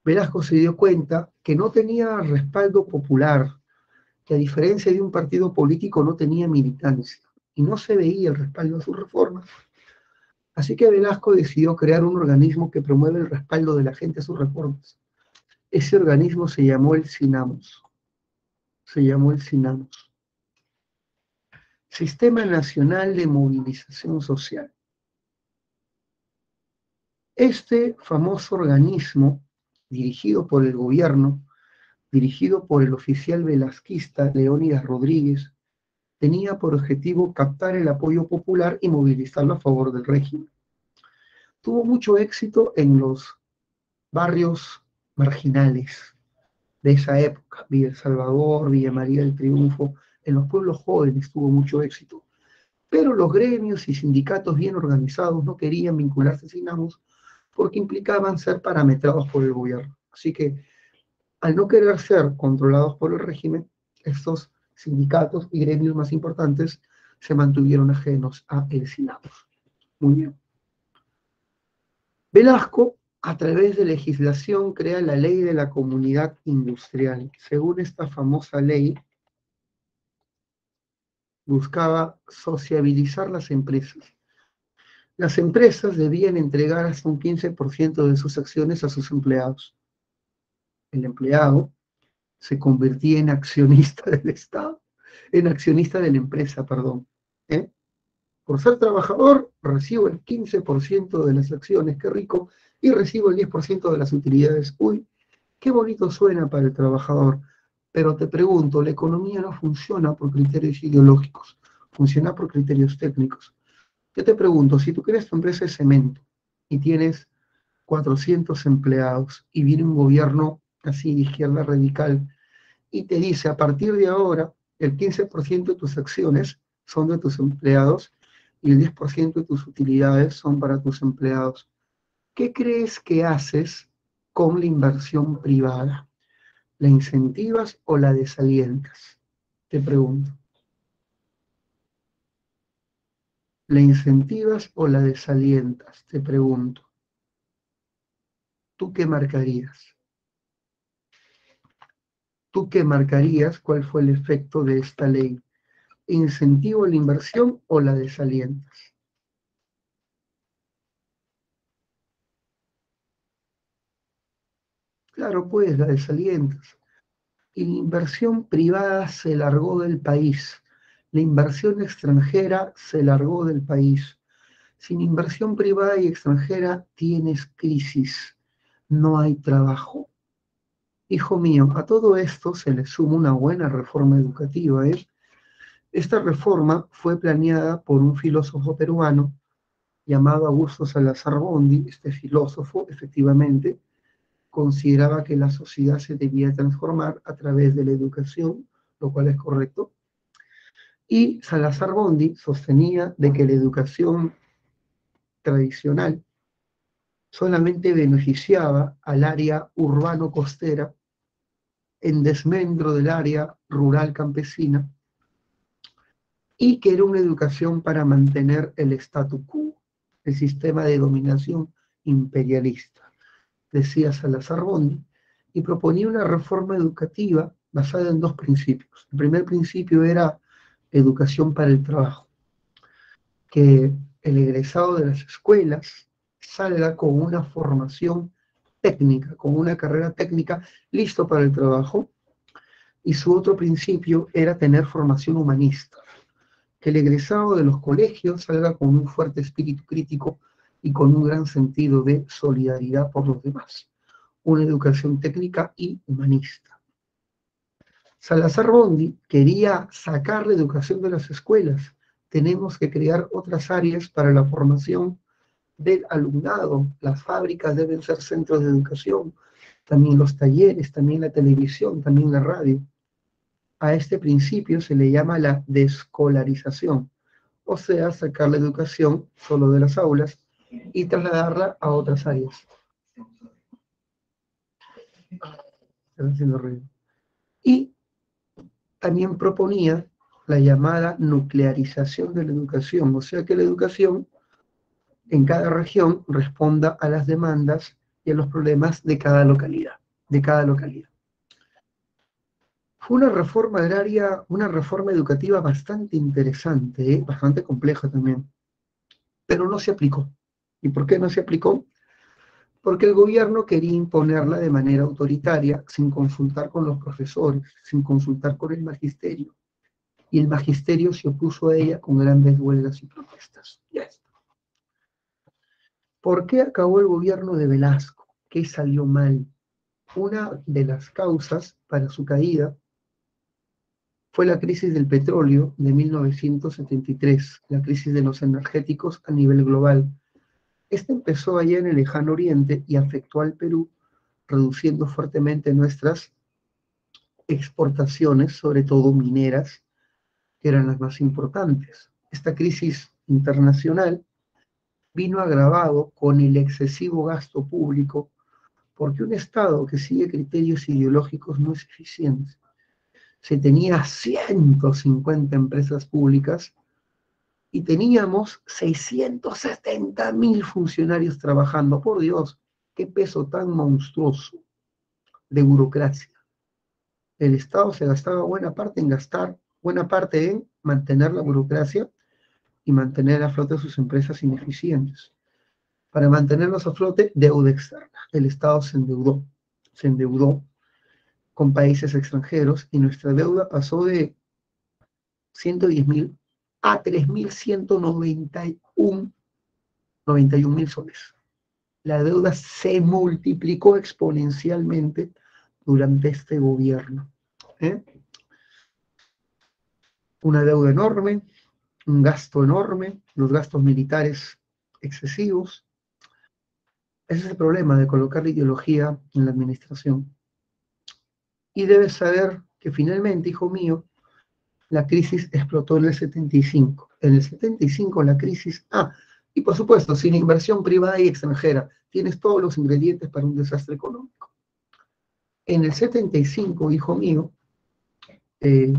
[SPEAKER 1] Velasco se dio cuenta que no tenía respaldo popular, que a diferencia de un partido político no tenía militancia y no se veía el respaldo a sus reformas. Así que Velasco decidió crear un organismo que promueve el respaldo de la gente a sus reformas. Ese organismo se llamó el SINAMOS. Se llamó el SINAMOS. Sistema Nacional de Movilización Social. Este famoso organismo, dirigido por el gobierno, dirigido por el oficial velasquista Leónidas Rodríguez, tenía por objetivo captar el apoyo popular y movilizarlo a favor del régimen. Tuvo mucho éxito en los barrios marginales de esa época, Villa El Salvador, Villa María del Triunfo, en los pueblos jóvenes tuvo mucho éxito. Pero los gremios y sindicatos bien organizados no querían vincularse sin amos porque implicaban ser parametrados por el gobierno. Así que al no querer ser controlados por el régimen, estos sindicatos y gremios más importantes se mantuvieron ajenos a el SINAMOS. Muy bien. Velasco, a través de legislación, crea la ley de la comunidad industrial. Según esta famosa ley, buscaba sociabilizar las empresas. Las empresas debían entregar hasta un 15% de sus acciones a sus empleados. El empleado se convertía en accionista del Estado, en accionista de la empresa, perdón. ¿eh? Por ser trabajador, recibo el 15% de las acciones, qué rico, y recibo el 10% de las utilidades. Uy, qué bonito suena para el trabajador. Pero te pregunto, la economía no funciona por criterios ideológicos, funciona por criterios técnicos. Yo te pregunto, si tú crees tu empresa de cemento y tienes 400 empleados y viene un gobierno así izquierda radical y te dice, a partir de ahora, el 15% de tus acciones son de tus empleados y el 10% de tus utilidades son para tus empleados. ¿Qué crees que haces con la inversión privada? ¿La incentivas o la desalientas? Te pregunto. ¿La incentivas o la desalientas? Te pregunto. ¿Tú qué marcarías? ¿Tú qué marcarías cuál fue el efecto de esta ley? ¿Incentivo la inversión o la desalientas? Claro, pues, la desalientas. La inversión privada se largó del país. La inversión extranjera se largó del país. Sin inversión privada y extranjera tienes crisis. No hay trabajo. Hijo mío, a todo esto se le suma una buena reforma educativa. ¿eh? Esta reforma fue planeada por un filósofo peruano llamado Augusto Salazar Bondi. Este filósofo, efectivamente, consideraba que la sociedad se debía transformar a través de la educación, lo cual es correcto. Y Salazar Bondi sostenía de que la educación tradicional solamente beneficiaba al área urbano-costera en desmendro del área rural campesina y que era una educación para mantener el statu quo, el sistema de dominación imperialista, decía Salazar Bondi, y proponía una reforma educativa basada en dos principios. El primer principio era educación para el trabajo, que el egresado de las escuelas salga con una formación técnica, con una carrera técnica listo para el trabajo. Y su otro principio era tener formación humanista, que el egresado de los colegios salga con un fuerte espíritu crítico y con un gran sentido de solidaridad por los demás. Una educación técnica y humanista. Salazar Bondi quería sacar la educación de las escuelas. Tenemos que crear otras áreas para la formación del alumnado. Las fábricas deben ser centros de educación, también los talleres, también la televisión, también la radio a este principio se le llama la descolarización, o sea, sacar la educación solo de las aulas y trasladarla a otras áreas. Y también proponía la llamada nuclearización de la educación, o sea que la educación en cada región responda a las demandas y a los problemas de cada localidad, de cada localidad. Fue una reforma agraria, una reforma educativa bastante interesante, ¿eh? bastante compleja también, pero no se aplicó. ¿Y por qué no se aplicó? Porque el gobierno quería imponerla de manera autoritaria, sin consultar con los profesores, sin consultar con el magisterio. Y el magisterio se opuso a ella con grandes huelgas y protestas. Ya está. ¿Por qué acabó el gobierno de Velasco? ¿Qué salió mal? Una de las causas para su caída fue la crisis del petróleo de 1973, la crisis de los energéticos a nivel global. Esta empezó allá en el lejano oriente y afectó al Perú, reduciendo fuertemente nuestras exportaciones, sobre todo mineras, que eran las más importantes. Esta crisis internacional vino agravado con el excesivo gasto público, porque un Estado que sigue criterios ideológicos no es eficiente se tenía 150 empresas públicas y teníamos 670 mil funcionarios trabajando. Por Dios, qué peso tan monstruoso de burocracia. El Estado se gastaba buena parte en gastar, buena parte en mantener la burocracia y mantener a flote sus empresas ineficientes. Para mantenerlos a flote, deuda externa. El Estado se endeudó, se endeudó con países extranjeros y nuestra deuda pasó de 110 mil a 3.191 mil soles. La deuda se multiplicó exponencialmente durante este gobierno. ¿eh? Una deuda enorme, un gasto enorme, los gastos militares excesivos. Ese es el problema de colocar la ideología en la administración. Y debes saber que finalmente, hijo mío, la crisis explotó en el 75. En el 75 la crisis, ah, y por supuesto, sin inversión privada y extranjera, tienes todos los ingredientes para un desastre económico. En el 75, hijo mío, eh,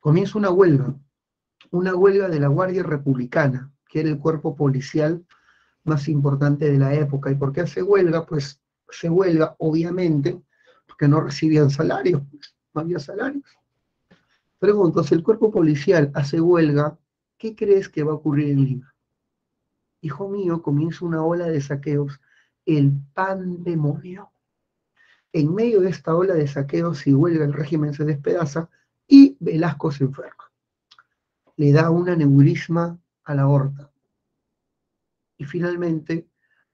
[SPEAKER 1] comienza una huelga, una huelga de la Guardia Republicana, que era el cuerpo policial más importante de la época. ¿Y por qué hace huelga? Pues se huelga, obviamente, porque no recibían salarios, pues, no había salarios. Pregunto, si el cuerpo policial hace huelga, ¿qué crees que va a ocurrir en Lima? Hijo mío, comienza una ola de saqueos, el pandemonio. En medio de esta ola de saqueos y huelga, el régimen se despedaza y Velasco se enferma. Le da un aneurisma a la aorta. Y finalmente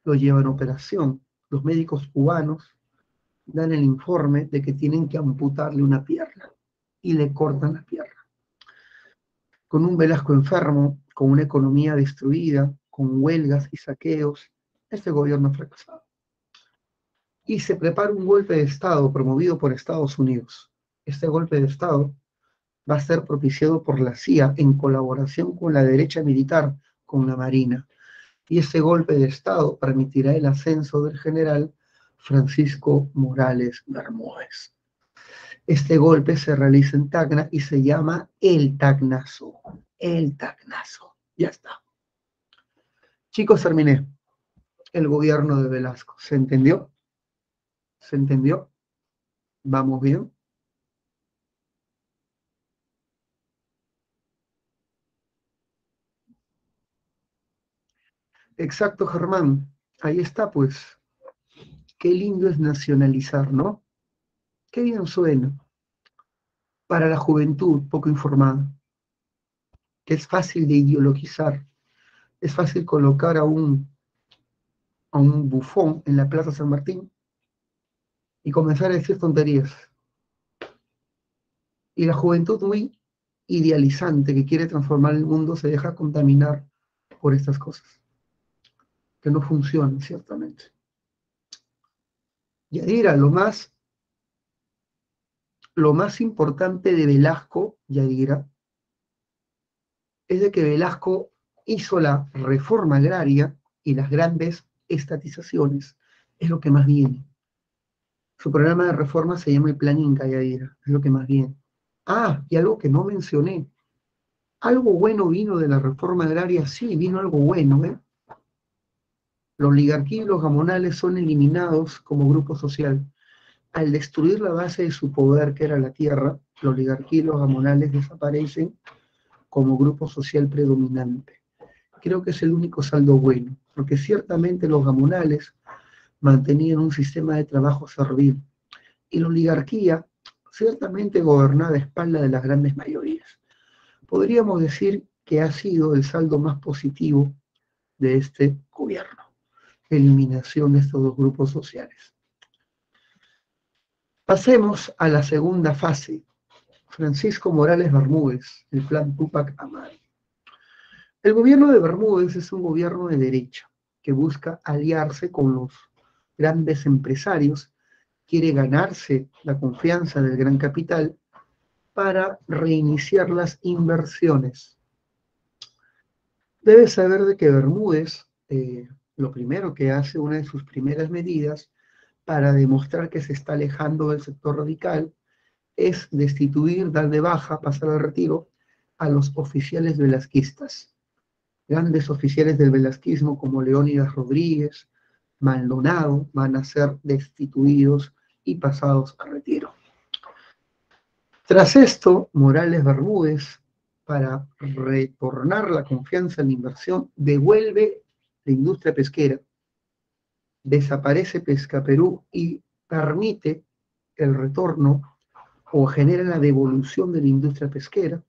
[SPEAKER 1] lo llevan a operación. Los médicos cubanos dan el informe de que tienen que amputarle una pierna y le cortan la pierna. Con un Velasco enfermo, con una economía destruida, con huelgas y saqueos, este gobierno ha fracasado. Y se prepara un golpe de Estado promovido por Estados Unidos. Este golpe de Estado va a ser propiciado por la CIA en colaboración con la derecha militar, con la Marina. Y ese golpe de Estado permitirá el ascenso del general Francisco Morales Bermúdez. Este golpe se realiza en Tacna y se llama el Tacnazo. El Tacnazo. Ya está. Chicos, terminé. El gobierno de Velasco. ¿Se entendió? ¿Se entendió? ¿Vamos bien? Exacto, Germán. Ahí está, pues. Qué lindo es nacionalizar, ¿no? Qué bien suena. Para la juventud poco informada. Que es fácil de ideologizar. Es fácil colocar a un, a un bufón en la Plaza San Martín y comenzar a decir tonterías. Y la juventud muy idealizante que quiere transformar el mundo se deja contaminar por estas cosas que no funcionan, ciertamente. Yadira, lo más, lo más importante de Velasco, Yadira, es de que Velasco hizo la reforma agraria y las grandes estatizaciones. Es lo que más viene. Su programa de reforma se llama el Plan Inca, Yadira. Es lo que más viene. Ah, y algo que no mencioné. Algo bueno vino de la reforma agraria, sí, vino algo bueno, ¿eh? La oligarquía y los gamonales son eliminados como grupo social. Al destruir la base de su poder, que era la tierra, la oligarquía y los gamonales desaparecen como grupo social predominante. Creo que es el único saldo bueno, porque ciertamente los gamonales mantenían un sistema de trabajo servil y la oligarquía ciertamente gobernaba a espalda de las grandes mayorías. Podríamos decir que ha sido el saldo más positivo de este gobierno eliminación de estos dos grupos sociales. Pasemos a la segunda fase. Francisco Morales Bermúdez, el plan Tupac Amaru. El gobierno de Bermúdez es un gobierno de derecha que busca aliarse con los grandes empresarios, quiere ganarse la confianza del gran capital para reiniciar las inversiones. Debe saber de que Bermúdez eh, lo primero que hace, una de sus primeras medidas para demostrar que se está alejando del sector radical, es destituir, dar de baja, pasar al retiro a los oficiales velasquistas. Grandes oficiales del velasquismo como Leónidas Rodríguez, Maldonado, van a ser destituidos y pasados a retiro. Tras esto, Morales Bermúdez, para retornar la confianza en la inversión, devuelve la industria pesquera, desaparece Pesca Perú y permite el retorno o genera la devolución de la industria pesquera,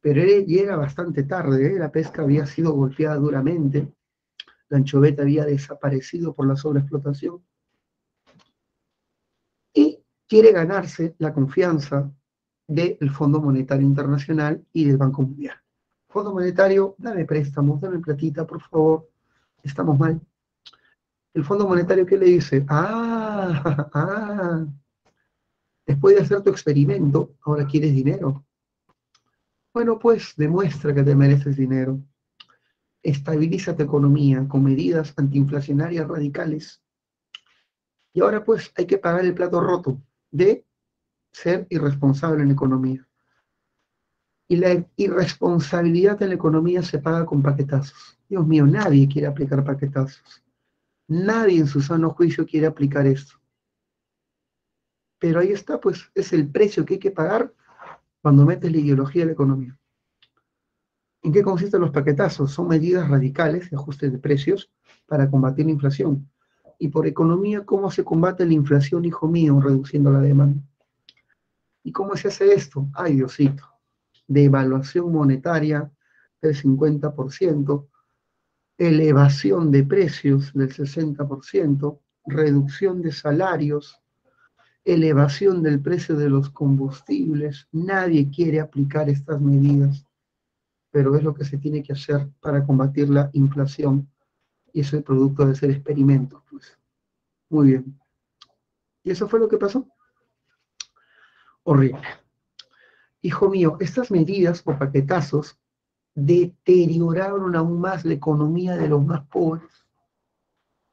[SPEAKER 1] pero llega bastante tarde, ¿eh? la pesca había sido golpeada duramente, la anchoveta había desaparecido por la sobreexplotación, y quiere ganarse la confianza del Fondo Monetario Internacional y del Banco Mundial. Fondo Monetario, dame préstamos, dame platita, por favor, estamos mal. El Fondo Monetario, ¿qué le dice? Ah, ah, después de hacer tu experimento, ahora quieres dinero. Bueno, pues demuestra que te mereces dinero. Estabiliza tu economía con medidas antiinflacionarias radicales. Y ahora pues hay que pagar el plato roto de ser irresponsable en economía. Y la irresponsabilidad en la economía se paga con paquetazos. Dios mío, nadie quiere aplicar paquetazos. Nadie en su sano juicio quiere aplicar esto. Pero ahí está, pues, es el precio que hay que pagar cuando metes la ideología de la economía. ¿En qué consisten los paquetazos? Son medidas radicales de ajuste de precios para combatir la inflación. Y por economía, ¿cómo se combate la inflación, hijo mío, reduciendo la demanda? ¿Y cómo se hace esto? Ay, Diosito, de evaluación monetaria del 50%, elevación de precios del 60%, reducción de salarios elevación del precio de los combustibles. Nadie quiere aplicar estas medidas, pero es lo que se tiene que hacer para combatir la inflación y es producto de hacer experimentos. Pues. Muy bien. ¿Y eso fue lo que pasó? Horrible. Hijo mío, estas medidas o paquetazos deterioraron aún más la economía de los más pobres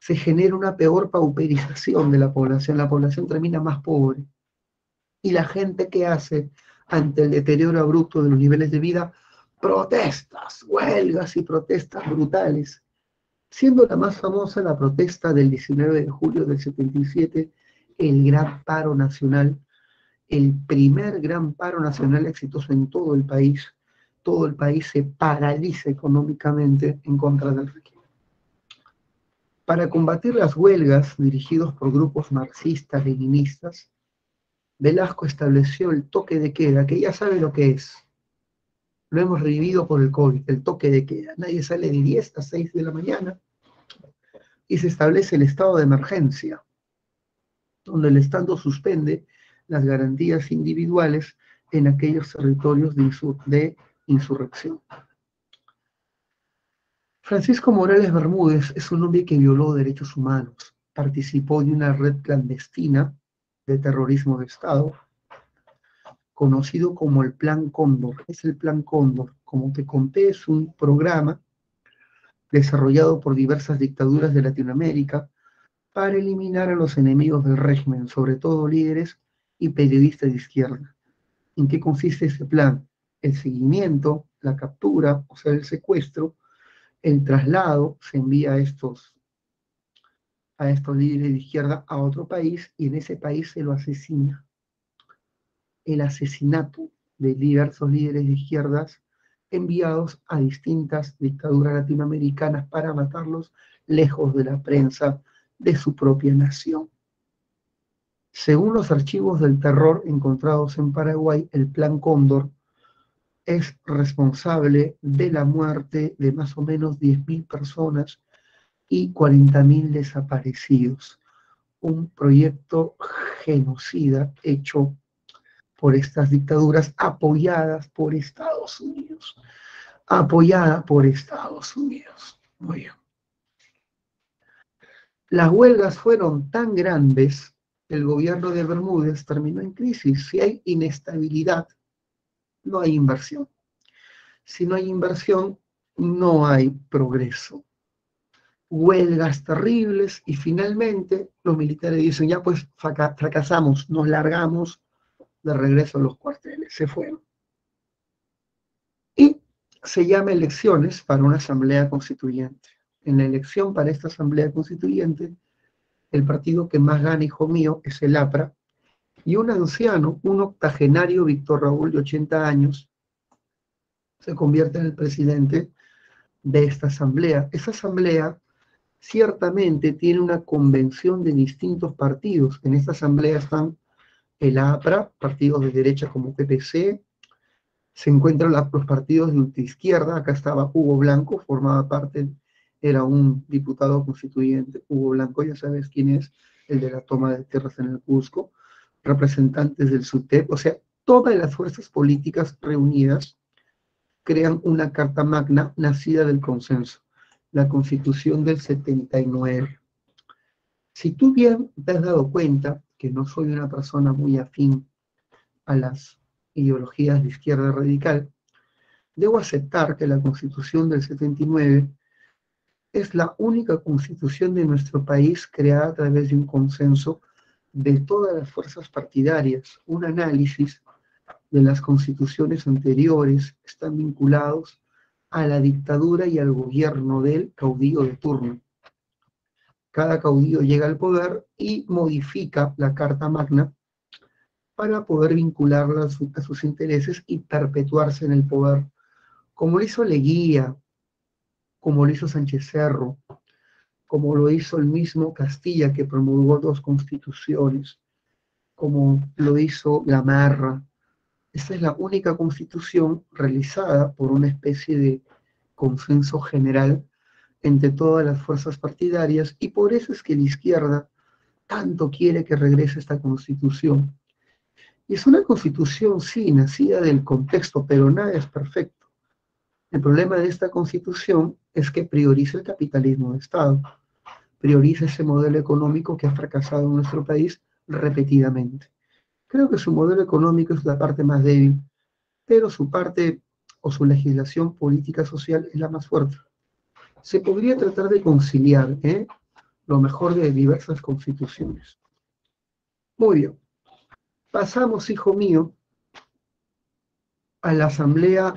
[SPEAKER 1] se genera una peor pauperización de la población, la población termina más pobre. Y la gente que hace ante el deterioro abrupto de los niveles de vida, protestas, huelgas y protestas brutales, siendo la más famosa la protesta del 19 de julio del 77, el gran paro nacional, el primer gran paro nacional exitoso en todo el país. Todo el país se paraliza económicamente en contra del régimen. Para combatir las huelgas dirigidos por grupos marxistas-leninistas, Velasco estableció el toque de queda, que ya sabe lo que es. Lo hemos revivido por el COVID, el toque de queda. Nadie sale de 10 a 6 de la mañana y se establece el estado de emergencia, donde el Estado suspende las garantías individuales en aquellos territorios de, insurrección. Francisco Morales Bermúdez es un hombre que violó derechos humanos, participó de una red clandestina de terrorismo de Estado, conocido como el Plan Cóndor. Es el Plan Cóndor, como te conté, es un programa desarrollado por diversas dictaduras de Latinoamérica para eliminar a los enemigos del régimen, sobre todo líderes y periodistas de izquierda. ¿En qué consiste ese plan? El seguimiento, la captura, o sea, el secuestro, el traslado se envía a estos, a estos líderes de izquierda a otro país y en ese país se lo asesina. El asesinato de diversos líderes de izquierdas enviados a distintas dictaduras latinoamericanas para matarlos lejos de la prensa de su propia nación. Según los archivos del terror encontrados en Paraguay, el Plan Cóndor es responsable de la muerte de más o menos 10.000 personas y 40.000 desaparecidos. Un proyecto genocida hecho por estas dictaduras apoyadas por Estados Unidos. Apoyada por Estados Unidos. Muy bien. Las huelgas fueron tan grandes, el gobierno de Bermúdez terminó en crisis. Si hay inestabilidad no hay inversión. Si no hay inversión, no hay progreso. Huelgas terribles y finalmente los militares dicen, ya pues fracasamos, nos largamos de regreso a los cuarteles, se fueron. Y se llama elecciones para una asamblea constituyente. En la elección para esta asamblea constituyente, el partido que más gana, hijo mío, es el APRA, y un anciano, un octogenario Víctor Raúl de 80 años, se convierte en el presidente de esta asamblea. Esa asamblea ciertamente tiene una convención de distintos partidos. En esta asamblea están el APRA, partidos de derecha como PPC, se encuentran los partidos de ultraizquierda, acá estaba Hugo Blanco, formaba parte, era un diputado constituyente, Hugo Blanco, ya sabes quién es, el de la toma de tierras en el Cusco, representantes del SUTEP, o sea, todas las fuerzas políticas reunidas crean una carta magna nacida del consenso, la constitución del 79. Si tú bien te has dado cuenta que no soy una persona muy afín a las ideologías de izquierda radical, debo aceptar que la constitución del 79 es la única constitución de nuestro país creada a través de un consenso de todas las fuerzas partidarias. Un análisis de las constituciones anteriores están vinculados a la dictadura y al gobierno del caudillo de turno. Cada caudillo llega al poder y modifica la Carta Magna para poder vincularla a, sus intereses y perpetuarse en el poder, como lo hizo Leguía, como lo hizo Sánchez Cerro, como lo hizo el mismo Castilla, que promulgó dos constituciones, como lo hizo Gamarra. Esta es la única constitución realizada por una especie de consenso general entre todas las fuerzas partidarias y por eso es que la izquierda tanto quiere que regrese esta constitución y es una constitución, sí, nacida del contexto, pero nada es perfecto. El problema de esta constitución es que prioriza el capitalismo de Estado, prioriza ese modelo económico que ha fracasado en nuestro país repetidamente. Creo que su modelo económico es la parte más débil, pero su parte o su legislación política social es la más fuerte. Se podría tratar de conciliar ¿eh? lo mejor de diversas constituciones. Muy bien. Pasamos, hijo mío, a la asamblea,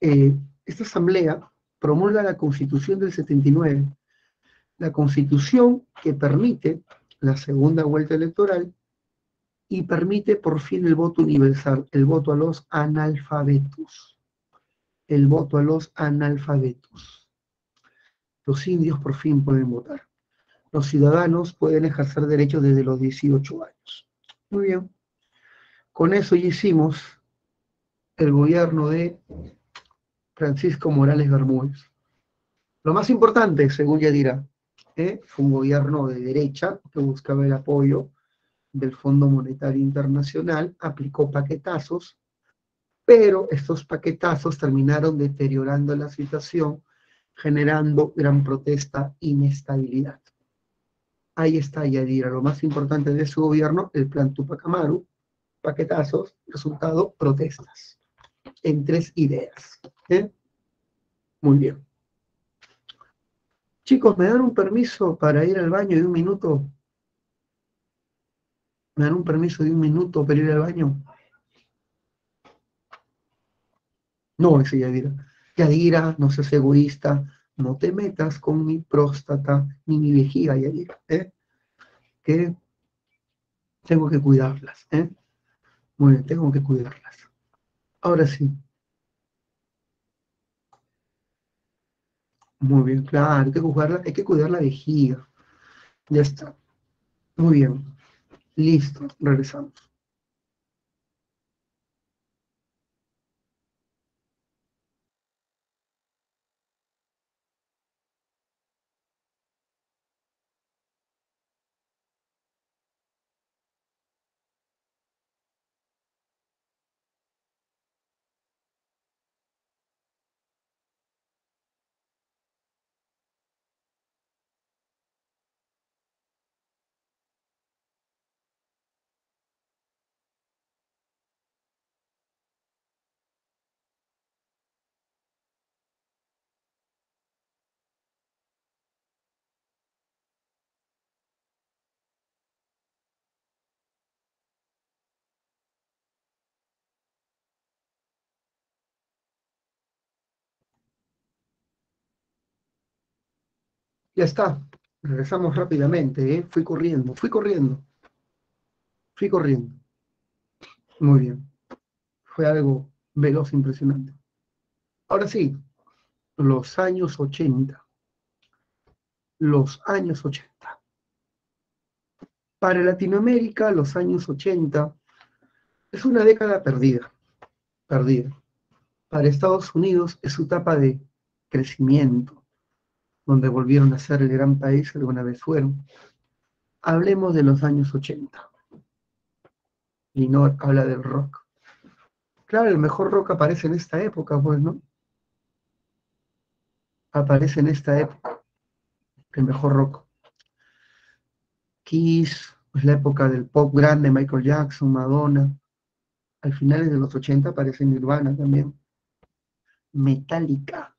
[SPEAKER 1] eh, esta asamblea promulga la constitución del 79, la constitución que permite la segunda vuelta electoral y permite por fin el voto universal, el voto a los analfabetos, el voto a los analfabetos. Los indios por fin pueden votar. Los ciudadanos pueden ejercer derechos desde los 18 años. Muy bien. Con eso ya hicimos el gobierno de Francisco Morales Bermúdez. Lo más importante, según Yadira, ¿eh? fue un gobierno de derecha que buscaba el apoyo del Fondo Monetario Internacional, aplicó paquetazos, pero estos paquetazos terminaron deteriorando la situación, generando gran protesta, inestabilidad. Ahí está Yadira, lo más importante de su gobierno, el plan Tupac Amaru, paquetazos, resultado, protestas. En tres ideas. ¿eh? Muy bien. Chicos, ¿me dan un permiso para ir al baño de un minuto? ¿Me dan un permiso de un minuto para ir al baño? No, dice Yadira. Yadira, no seas egoísta, no te metas con mi próstata ni mi vejiga, Yadira. ¿eh? Que tengo que cuidarlas. ¿eh? Bien, tengo que cuidarlas. Ahora sí. Muy bien, claro, hay que, cuidarla, hay que cuidar la vejiga. Ya está. Muy bien. Listo, regresamos. Ya está. Regresamos rápidamente, ¿eh? Fui corriendo, fui corriendo. Fui corriendo. Muy bien. Fue algo veloz, impresionante. Ahora sí, los años 80. los años 80. Para Latinoamérica, los años 80 es una década perdida, perdida. Para Estados Unidos es su etapa de crecimiento, donde volvieron a ser el gran país alguna vez fueron. Hablemos de los años 80. Linor habla del rock. Claro, el mejor rock aparece en esta época, pues, ¿no? Aparece en esta época. El mejor rock. Kiss, es la época del pop grande, Michael Jackson, Madonna. Al finales de los 80 aparece Nirvana también. Metallica,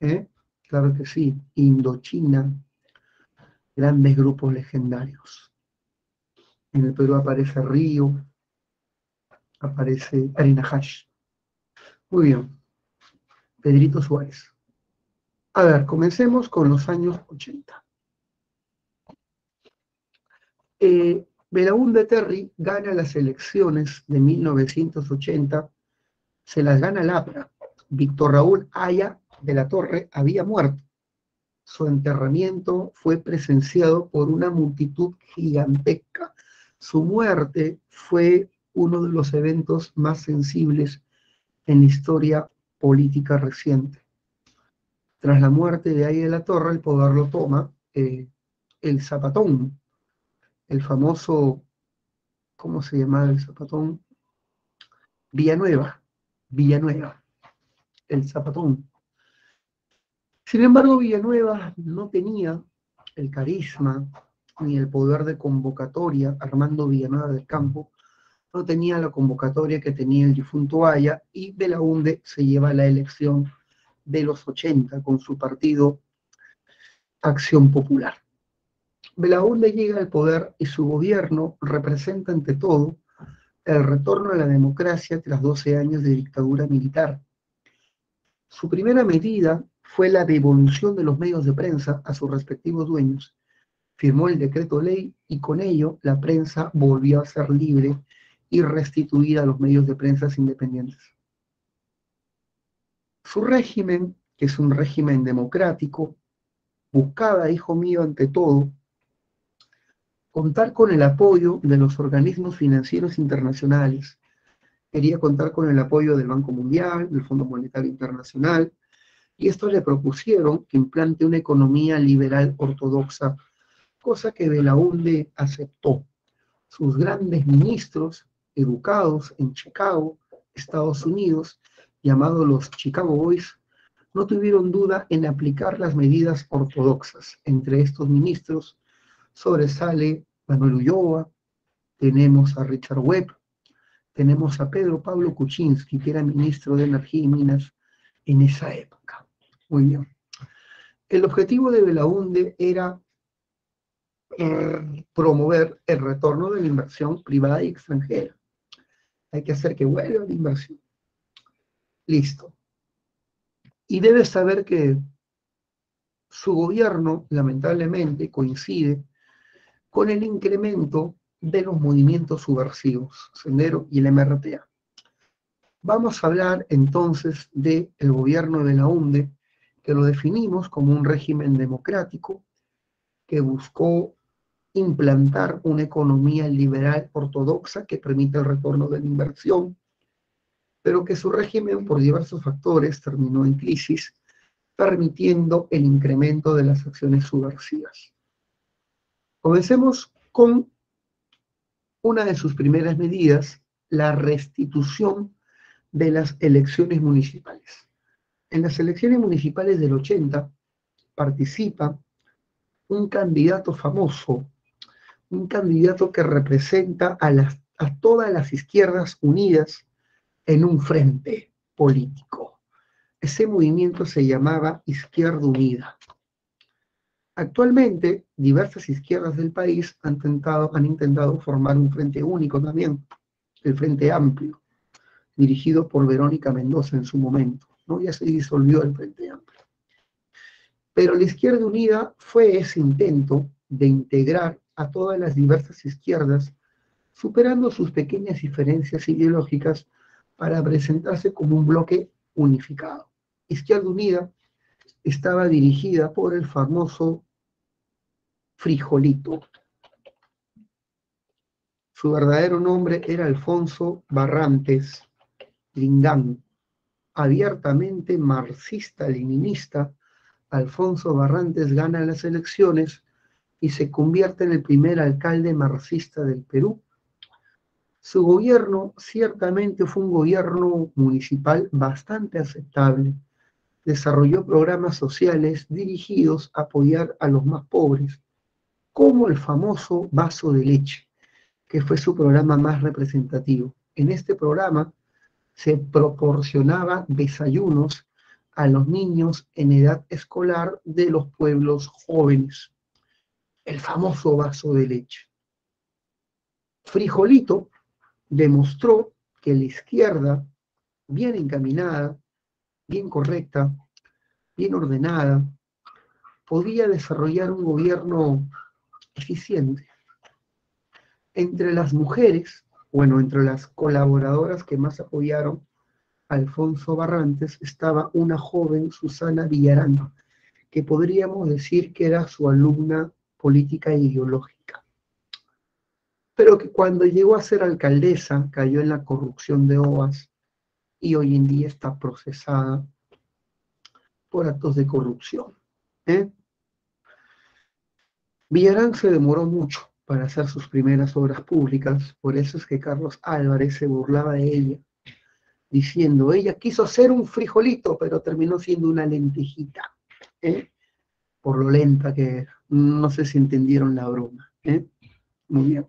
[SPEAKER 1] ¿eh? Claro que sí. Indochina, grandes grupos legendarios. En el Perú aparece Río, aparece Hash. Muy bien. Pedrito Suárez. A ver, comencemos con los años 80. Eh, Belaúnde Terry gana las elecciones de 1980, se las gana Lapra. Víctor Raúl Aya de la Torre había muerto. Su enterramiento fue presenciado por una multitud gigantesca. Su muerte fue uno de los eventos más sensibles en la historia política reciente. Tras la muerte de Aya de la Torre, el poder lo toma eh, el Zapatón, el famoso, ¿cómo se llamaba el Zapatón? Villanueva, Villanueva, el Zapatón. Sin embargo, Villanueva no tenía el carisma ni el poder de convocatoria, Armando Villanueva del Campo, no tenía la convocatoria que tenía el difunto Aya y Belaunde se lleva la elección de los 80 con su partido Acción Popular. Belaunde llega al poder y su gobierno representa ante todo el retorno a la democracia tras 12 años de dictadura militar. Su primera medida fue la devolución de los medios de prensa a sus respectivos dueños. Firmó el decreto ley y con ello la prensa volvió a ser libre y restituida a los medios de prensa independientes. Su régimen, que es un régimen democrático, buscaba, hijo mío, ante todo, contar con el apoyo de los organismos financieros internacionales. Quería contar con el apoyo del Banco Mundial, del Fondo Monetario Internacional, y estos le propusieron que implante una economía liberal ortodoxa, cosa que Belaunde aceptó. Sus grandes ministros, educados en Chicago, Estados Unidos, llamados los Chicago Boys, no tuvieron duda en aplicar las medidas ortodoxas. Entre estos ministros sobresale Manuel Ulloa, tenemos a Richard Webb, tenemos a Pedro Pablo Kuczynski, que era ministro de Energía y Minas en esa época. Muy bien. El objetivo de Belaunde era eh, promover el retorno de la inversión privada y extranjera. Hay que hacer que vuelva la inversión. Listo. Y debes saber que su gobierno, lamentablemente, coincide con el incremento de los movimientos subversivos, Sendero y el MRTA. Vamos a hablar entonces del gobierno de la UNDE que lo definimos como un régimen democrático que buscó implantar una economía liberal ortodoxa que permite el retorno de la inversión, pero que su régimen por diversos factores terminó en crisis, permitiendo el incremento de las acciones subversivas. Comencemos con una de sus primeras medidas, la restitución de las elecciones municipales. En las elecciones municipales del 80 participa un candidato famoso, un candidato que representa a, todas las izquierdas unidas en un frente político. Ese movimiento se llamaba Izquierda Unida. Actualmente, diversas izquierdas del país han, han intentado formar un frente único también, el Frente Amplio, dirigido por Verónica Mendoza en su momento. Ya se disolvió el Frente Amplio. Pero la Izquierda Unida fue ese intento de integrar a todas las diversas izquierdas, superando sus pequeñas diferencias ideológicas para presentarse como un bloque unificado. Izquierda Unida estaba dirigida por el famoso Frijolito. Su verdadero nombre era Alfonso Barrantes Lingán. Abiertamente marxista-leninista, Alfonso Barrantes gana las elecciones y se convierte en el primer alcalde marxista del Perú. Su gobierno ciertamente fue un gobierno municipal bastante aceptable. Desarrolló programas sociales dirigidos a apoyar a los más pobres, como el famoso vaso de leche que fue su programa más representativo. En este programa se proporcionaba desayunos a los niños en edad escolar de los pueblos jóvenes. El famoso vaso de leche. Frijolito demostró que la izquierda, bien encaminada, bien correcta, bien ordenada, podía desarrollar un gobierno eficiente entre las mujeres, bueno, entre las colaboradoras que más apoyaron a Alfonso Barrantes, estaba una joven, Susana Villarán, que podríamos decir que era su alumna política e ideológica. Pero que cuando llegó a ser alcaldesa cayó en la corrupción de OAS y hoy en día está procesada por actos de corrupción. ¿eh? Villarán se demoró mucho para hacer sus primeras obras públicas, por eso es que Carlos Álvarez se burlaba de ella, diciendo, ella quiso ser un frijolito, pero terminó siendo una lentejita, ¿eh? por lo lenta que no sé si entendieron la broma. ¿eh? Muy bien.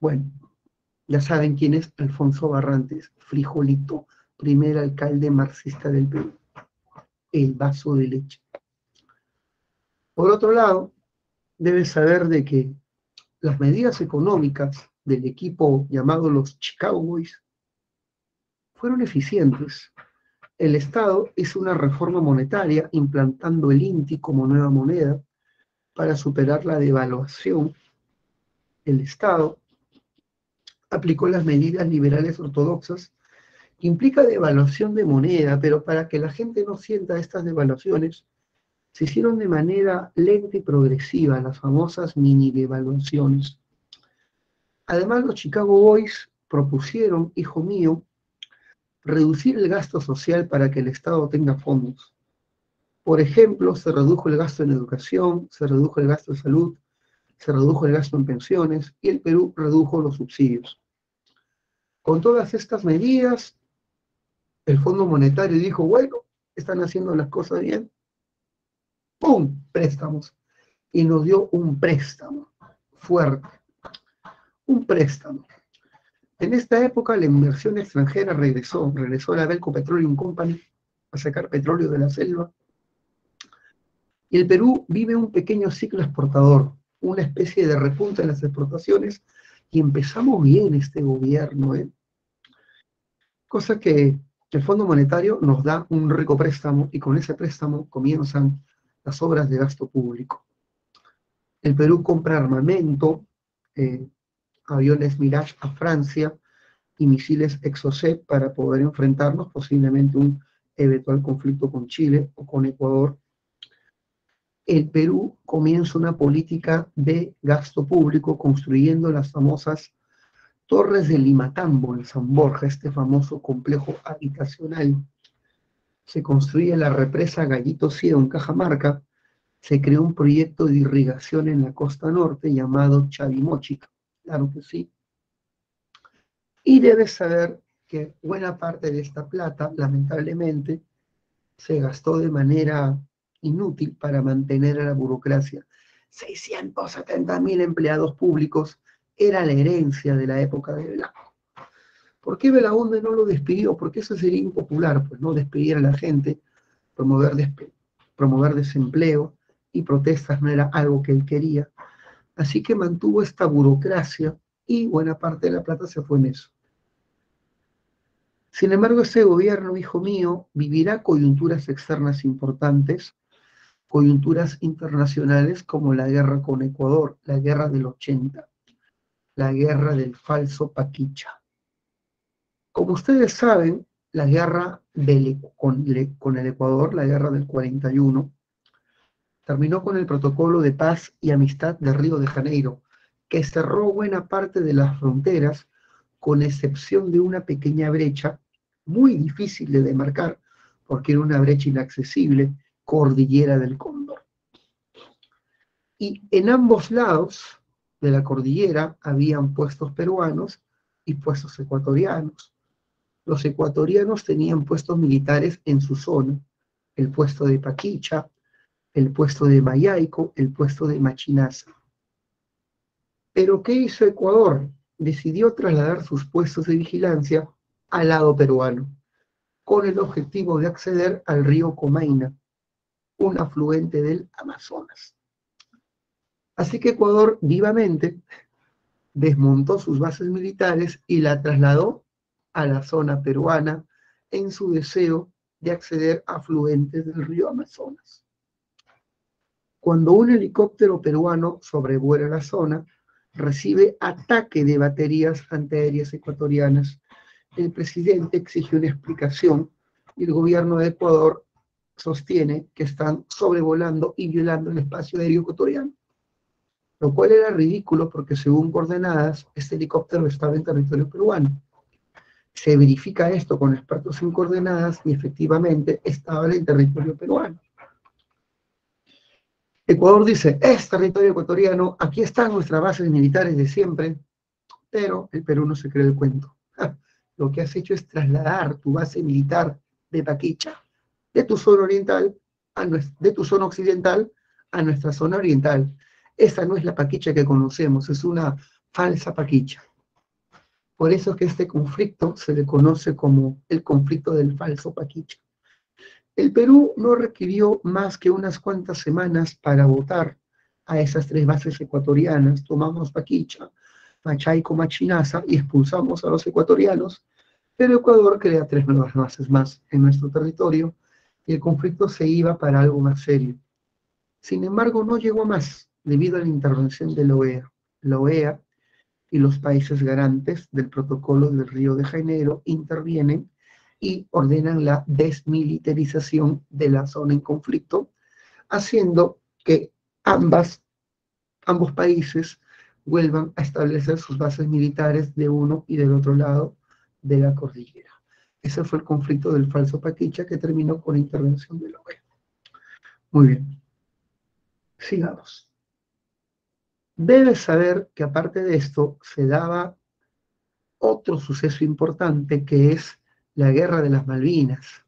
[SPEAKER 1] Bueno, ya saben quién es Alfonso Barrantes, frijolito, primer alcalde marxista del Perú, el vaso de leche. Por otro lado, debes saber de que las medidas económicas del equipo llamado los Chicago Boys fueron eficientes. El Estado hizo una reforma monetaria implantando el INTI como nueva moneda para superar la devaluación. El Estado aplicó las medidas liberales ortodoxas implica devaluación de moneda, pero para que la gente no sienta estas devaluaciones, se hicieron de manera lenta y progresiva las famosas mini devaluaciones. Además, los Chicago Boys propusieron, hijo mío, reducir el gasto social para que el Estado tenga fondos. Por ejemplo, se redujo el gasto en educación, se redujo el gasto en salud, se redujo el gasto en pensiones y el Perú redujo los subsidios. Con todas estas medidas, el Fondo Monetario dijo, bueno, están haciendo las cosas bien, ¡pum! préstamos. Y nos dio un préstamo fuerte. Un préstamo. En esta época la inversión extranjera regresó, regresó la Belco Petroleum Company a sacar petróleo de la selva. Y el Perú vive un pequeño ciclo exportador, una especie de repunte en las exportaciones, y empezamos bien este gobierno, ¿eh? Cosa que el Fondo Monetario nos da un rico préstamo y con ese préstamo comienzan obras de gasto público. El Perú compra armamento, eh, aviones Mirage a Francia y misiles Exocet para poder enfrentarnos posiblemente un eventual conflicto con Chile o con Ecuador. El Perú comienza una política de gasto público construyendo las famosas torres de Limatambo en San Borja, este famoso complejo habitacional se construye la represa Gallito Ciego en Cajamarca, se creó un proyecto de irrigación en la costa norte llamado Chavimochica, claro que sí. Y debes saber que buena parte de esta plata, lamentablemente, se gastó de manera inútil para mantener a la burocracia. 670 mil empleados públicos era la herencia de la época de Blanco. ¿Por qué Belaunde no lo despidió? Porque eso sería impopular, pues no despedir a la gente, promover, promover desempleo y protestas no era algo que él quería. Así que mantuvo esta burocracia y buena parte de la plata se fue en eso. Sin embargo, ese gobierno, hijo mío, vivirá coyunturas externas importantes, coyunturas internacionales como la guerra con Ecuador, la guerra del 80, la guerra del falso Paquicha. Como ustedes saben, la guerra con, el Ecuador, la guerra del 41, terminó con el protocolo de paz y amistad de Río de Janeiro, que cerró buena parte de las fronteras, con excepción de una pequeña brecha muy difícil de demarcar, porque era una brecha inaccesible, cordillera del Cóndor. Y en ambos lados de la cordillera habían puestos peruanos y puestos ecuatorianos. Los ecuatorianos tenían puestos militares en su zona, el puesto de Paquicha, el puesto de Mayaico, el puesto de Machinaza. Pero ¿qué hizo Ecuador? Decidió trasladar sus puestos de vigilancia al lado peruano, con el objetivo de acceder al río Comaina, un afluente del Amazonas. Así que Ecuador vivamente desmontó sus bases militares y la trasladó a la zona peruana en su deseo de acceder a afluentes del río Amazonas. Cuando un helicóptero peruano sobrevuela la zona, recibe ataque de baterías antiaéreas ecuatorianas. El presidente exige una explicación y el gobierno de Ecuador sostiene que están sobrevolando y violando el espacio aéreo ecuatoriano. Lo cual era ridículo porque según coordenadas, este helicóptero estaba en territorio peruano. Se verifica esto con expertos en coordenadas y efectivamente estaba en territorio peruano. Ecuador dice, es territorio ecuatoriano, aquí están nuestras bases militares de siempre, pero el Perú no se cree el cuento. Lo que has hecho es trasladar tu base militar de Paquicha, de tu zona oriental, a de tu zona occidental a nuestra zona oriental. Esa no es la Paquicha que conocemos, es una falsa Paquicha. Por eso es que este conflicto se le conoce como el conflicto del falso Paquicha. El Perú no requirió más que unas cuantas semanas para votar a esas tres bases ecuatorianas. Tomamos Paquicha, Machaico, Machinaza y expulsamos a los ecuatorianos, pero Ecuador crea tres nuevas bases más en nuestro territorio y el conflicto se iba para algo más serio. Sin embargo, no llegó más debido a la intervención de la OEA. La OEA y los países garantes del protocolo del Río de Janeiro intervienen y ordenan la desmilitarización de la zona en conflicto, haciendo que ambas, ambos países vuelvan a establecer sus bases militares de uno y del otro lado de la cordillera. Ese fue el conflicto del falso Paquicha que terminó con la intervención de la OEA. Muy bien. Sigamos. Debes saber que aparte de esto se daba otro suceso importante que es la Guerra de las Malvinas.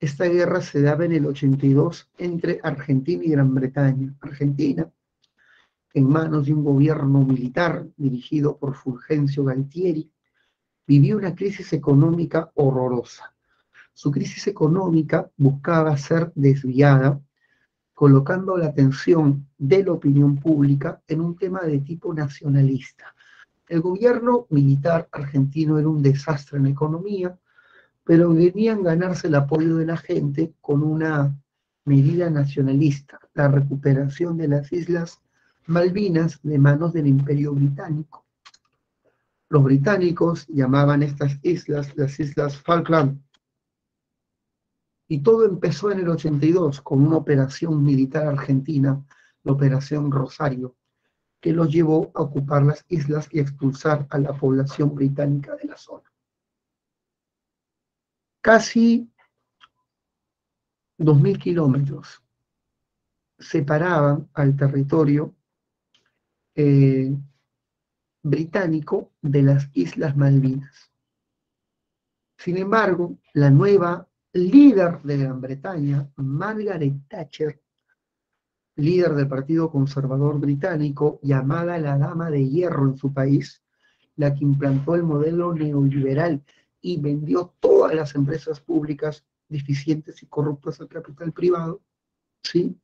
[SPEAKER 1] Esta guerra se daba en el 82 entre Argentina y Gran Bretaña. Argentina, en manos de un gobierno militar dirigido por Fulgencio Galtieri, vivió una crisis económica horrorosa. Su crisis económica buscaba ser desviada, colocando la atención de la opinión pública en un tema de tipo nacionalista. El gobierno militar argentino era un desastre en economía, pero venían ganarse el apoyo de la gente con una medida nacionalista, la recuperación de las Islas Malvinas de manos del Imperio Británico. Los británicos llamaban estas islas las Islas Falkland. Y todo empezó en el 82 con una operación militar argentina, la Operación Rosario, que los llevó a ocupar las islas y expulsar a la población británica de la zona casi 2.000 kilómetros separaban al territorio eh, británico de las Islas Malvinas. Sin embargo, la nueva líder de Gran Bretaña, Margaret Thatcher, líder del Partido Conservador Británico, llamada la Dama de Hierro en su país, la que implantó el modelo neoliberal y vendió todas las empresas públicas deficientes y corruptas al capital privado, ¿sí?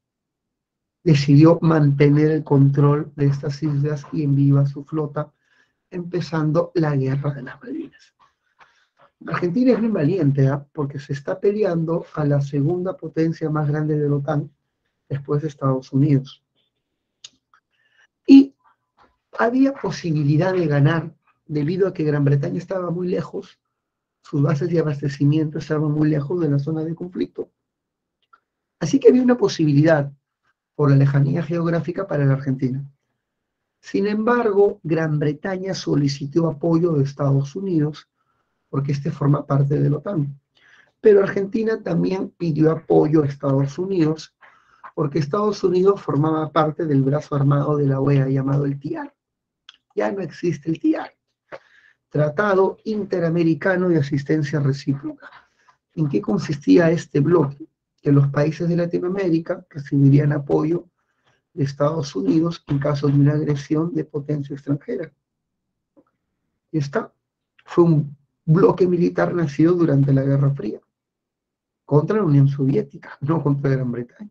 [SPEAKER 1] decidió mantener el control de estas islas y envió su flota, empezando la guerra de las Malvinas. Argentina es muy valiente, ¿ah? porque se está peleando a la segunda potencia más grande de la OTAN, después de Estados Unidos. Y había posibilidad de ganar, debido a que Gran Bretaña estaba muy lejos, sus bases de abastecimiento estaban muy lejos de la zona de conflicto. Así que había una posibilidad por la lejanía geográfica para la Argentina. Sin embargo, Gran Bretaña solicitó apoyo de Estados Unidos porque este forma parte de la OTAN. Pero Argentina también pidió apoyo a Estados Unidos porque Estados Unidos formaba parte del brazo armado de la OEA llamado el TIAR. Ya no existe el TIAR. Tratado Interamericano de Asistencia Recíproca. ¿En qué consistía este bloque? Que los países de Latinoamérica recibirían apoyo de Estados Unidos en caso de una agresión de potencia extranjera. Y está. Fue un bloque militar nacido durante la Guerra Fría contra la Unión Soviética, no contra Gran Bretaña.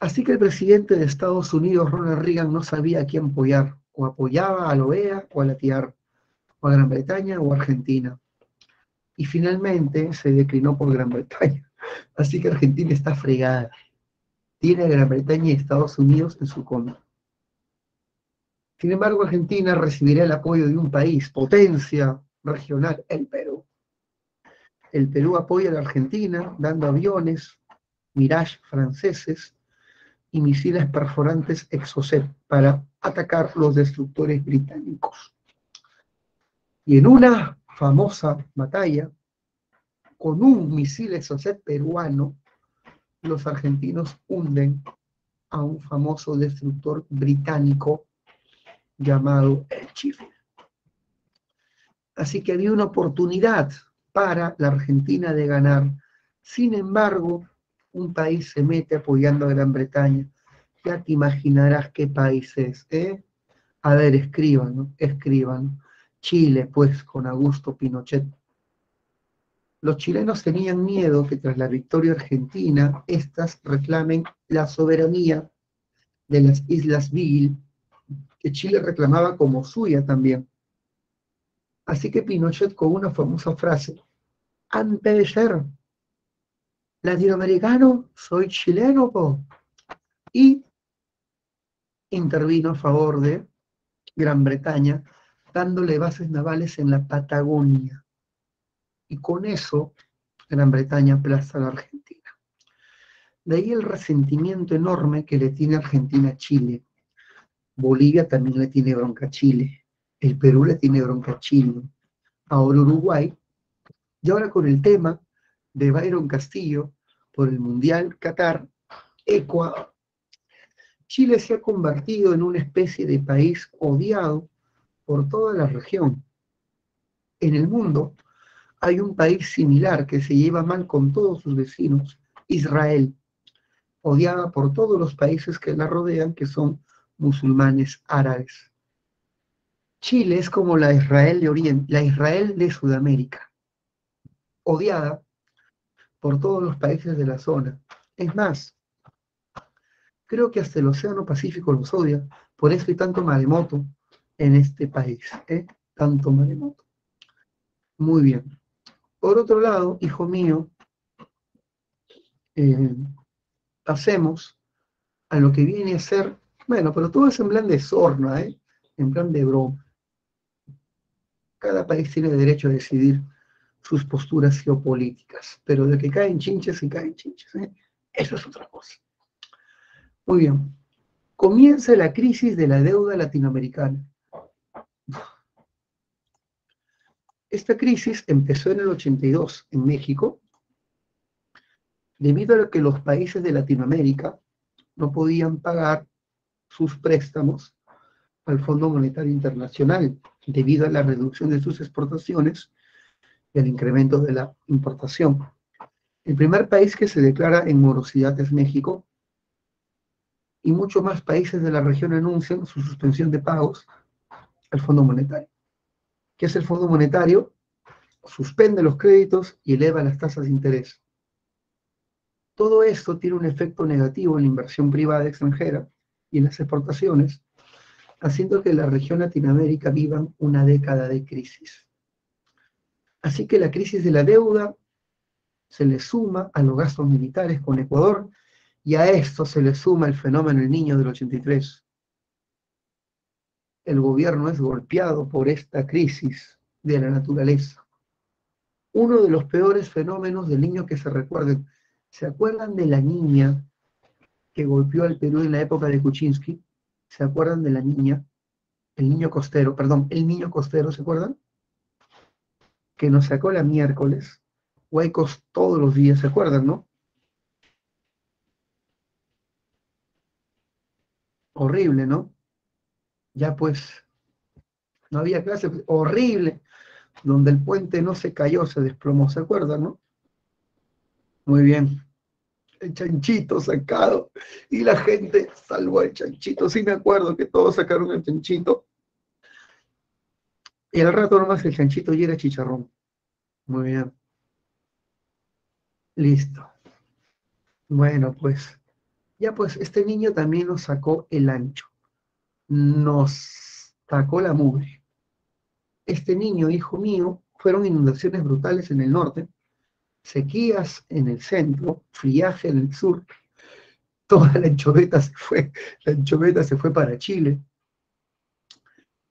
[SPEAKER 1] Así que el presidente de Estados Unidos, Ronald Reagan, no sabía a quién apoyar, o apoyaba a la OEA o a la TIAR, o a Gran Bretaña o a Argentina. Y finalmente se declinó por Gran Bretaña. Así que Argentina está fregada tiene a Gran Bretaña y Estados Unidos en su contra. Sin embargo, Argentina recibirá el apoyo de un país, potencia regional, el Perú. El Perú apoya a la Argentina dando aviones Mirage franceses y misiles perforantes Exocet para atacar los destructores británicos. Y en una famosa batalla, con un misil Exocet peruano, los argentinos hunden a un famoso destructor británico llamado el Chifre. Así que había una oportunidad para la Argentina de ganar. Sin embargo, un país se mete apoyando a Gran Bretaña. Ya te imaginarás qué país es, ¿eh? A ver, escriban, escriban. Chile, pues, con Augusto Pinochet los chilenos tenían miedo que tras la victoria argentina, éstas reclamen la soberanía de las Islas Beagle, Chile reclamaba como suya también. Así que Pinochet con una famosa frase, antes de ser latinoamericano, soy chileno, y intervino a favor de Gran Bretaña, dándole bases navales en la Patagonia y con eso Gran Bretaña aplaza a la Argentina. De ahí el resentimiento enorme que le tiene Argentina a Chile. Bolivia también le tiene bronca a Chile. El Perú le tiene bronca a Chile. Ahora Uruguay. Y ahora con el tema de Byron Castillo por el Mundial Qatar, Ecuador. Chile se ha convertido en una especie de país odiado por toda la región. En el mundo, hay un país similar que se lleva mal con todos sus vecinos, Israel, odiada por todos los países que la rodean, que son musulmanes árabes. Chile es como la Israel de Oriente, la Israel de Sudamérica, odiada por todos los países de la zona. Es más, creo que hasta el Océano Pacífico los odia, por eso hay tanto maremoto en este país, ¿eh? tanto maremoto. Muy bien. Por otro lado, hijo mío, eh, pasemos a lo que viene a ser, bueno, pero todo es en plan de sorna, ¿eh? en plan de broma. Cada país tiene derecho a decidir sus posturas geopolíticas, pero de que caen chinches y caen chinches, ¿eh? eso es otra cosa. Muy bien, comienza la crisis de la deuda latinoamericana. Esta crisis empezó en el 82 en México, debido a que los países de Latinoamérica no podían pagar sus préstamos al Fondo Monetario Internacional debido a la reducción de sus exportaciones y al incremento de la importación. El primer país que se declara en morosidad es México y muchos más países de la región anuncian su suspensión de pagos al Fondo Monetario. ¿Qué es el Fondo Monetario? Suspende los créditos y eleva las tasas de interés. Todo esto tiene un efecto negativo en la inversión privada extranjera y en las exportaciones, haciendo que la región Latinoamérica viva una década de crisis. Así que la crisis de la deuda se le suma a los gastos militares con Ecuador y a esto se le suma el fenómeno del niño del 83 el gobierno es golpeado por esta crisis de la naturaleza. Uno de los peores fenómenos del niño que se recuerden. ¿Se acuerdan de la niña que golpeó al Perú en la época de Kuczynski, ¿se acuerdan de la niña? El niño costero, perdón, el niño costero, ¿se acuerdan? Que nos sacó la miércoles, huecos todos los días, ¿se acuerdan, no? Horrible, ¿no? Ya pues, no había clase, horrible, donde el puente no se cayó, se desplomó, ¿se acuerdan, no? Muy bien. El chanchito sacado y la gente salvó al chanchito. Sí me acuerdo que todos sacaron el chanchito. Y al rato nomás el chanchito ya era chicharrón. Muy bien. Listo. Bueno, pues, ya pues este niño también nos sacó el ancho. Nos sacó la mugre. Este niño, hijo mío, fueron inundaciones brutales en el norte sequías en el centro, friaje en el sur, toda la anchoveta se fue, la anchoveta se fue para Chile.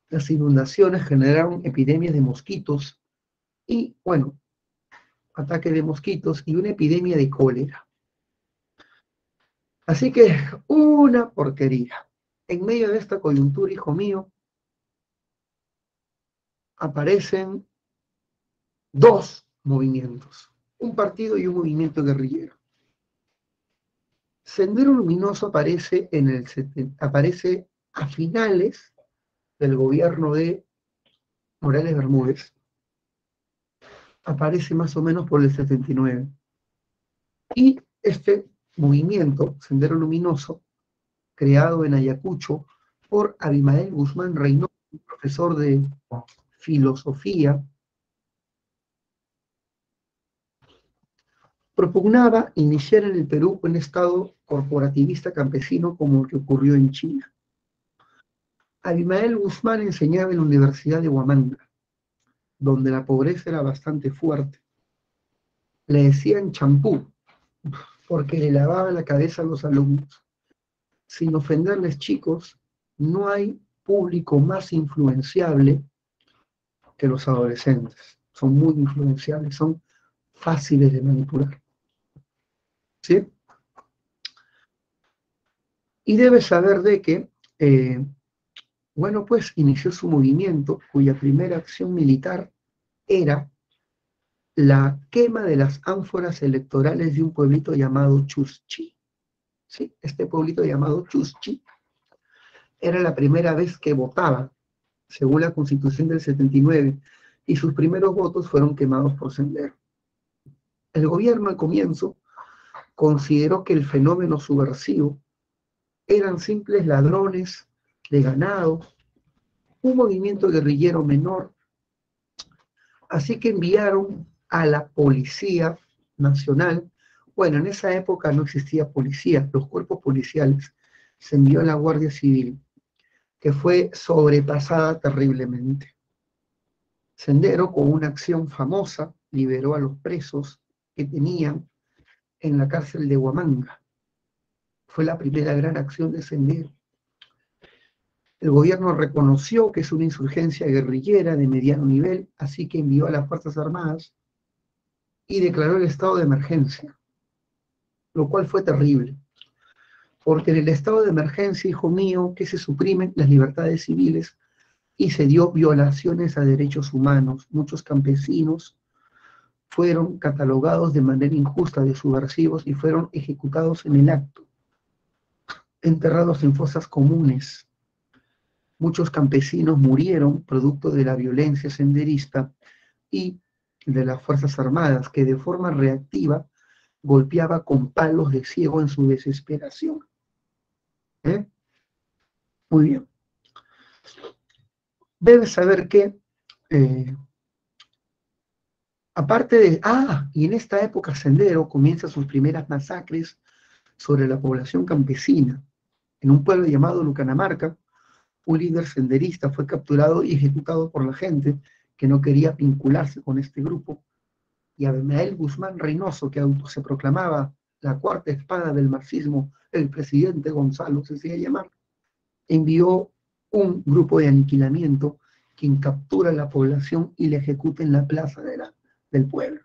[SPEAKER 1] Las inundaciones generaron epidemias de mosquitos y, bueno, ataque de mosquitos y una epidemia de cólera. Así que una porquería. En medio de esta coyuntura, hijo mío, aparecen dos movimientos un partido y un movimiento guerrillero. Sendero Luminoso aparece, en el, aparece a finales del gobierno de Morales Bermúdez. Aparece más o menos por el 79. Y este movimiento, Sendero Luminoso, creado en Ayacucho por Abimael Guzmán Reynoso, profesor de filosofía propugnaba iniciar en el Perú un Estado corporativista campesino como el que ocurrió en China. Abimael Guzmán enseñaba en la Universidad de Huamanga, donde la pobreza era bastante fuerte. Le decían champú, porque le lavaba la cabeza a los alumnos. Sin ofenderles chicos, no hay público más influenciable que los adolescentes. Son muy influenciables, son fáciles de manipular. Y debe saber de que, eh, bueno, pues inició su movimiento, cuya primera acción militar era la quema de las ánforas electorales de un pueblito llamado Chuschi. ¿Sí? Este pueblito llamado Chuschi era la primera vez que votaba, según la constitución del 79, y sus primeros votos fueron quemados por Sendero. El gobierno al comienzo consideró que el fenómeno subversivo eran simples ladrones de ganado, un movimiento guerrillero menor. Así que enviaron a la Policía Nacional, bueno, en esa época no existía policía, los cuerpos policiales, se envió a la Guardia Civil, que fue sobrepasada terriblemente. Sendero, con una acción famosa, liberó a los presos que tenían en la cárcel de Huamanga. Fue la primera gran acción de Sendero. El gobierno reconoció que es una insurgencia guerrillera de mediano nivel, así que envió a las Fuerzas Armadas y declaró el estado de emergencia, lo cual fue terrible, porque en el estado de emergencia, hijo mío, que se suprimen las libertades civiles y se dio violaciones a derechos humanos. Muchos campesinos fueron catalogados de manera injusta de subversivos y fueron ejecutados en el acto, enterrados en fosas comunes. Muchos campesinos murieron producto de la violencia senderista y de las Fuerzas Armadas, que de forma reactiva golpeaba con palos de ciego en su desesperación. ¿Eh? Muy bien. Debes saber que eh, Aparte de, ah, y en esta época Sendero comienza sus primeras masacres sobre la población campesina. En un pueblo llamado Lucanamarca, un líder senderista fue capturado y ejecutado por la gente que no quería vincularse con este grupo. Y Abemael Guzmán Reynoso, que se proclamaba la cuarta espada del marxismo, el presidente Gonzalo se hacía llamar, envió un grupo de aniquilamiento quien captura a la población y le ejecuta en la plaza de la del pueblo.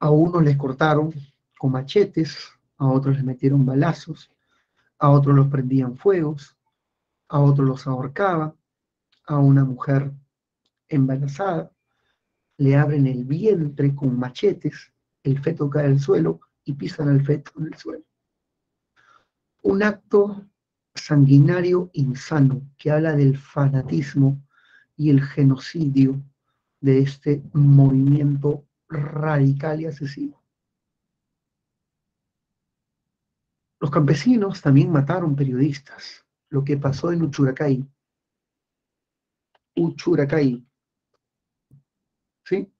[SPEAKER 1] A unos les cortaron con machetes, a otros les metieron balazos, a otros los prendían fuegos, a otros los ahorcaban, a una mujer embarazada, le abren el vientre con machetes, el feto cae al suelo y pisan al feto en el suelo. Un acto sanguinario insano que habla del fanatismo y el genocidio de este movimiento radical y asesino. Los campesinos también mataron periodistas, lo que pasó en Uchuracay. Uchuracay. ¿Sí?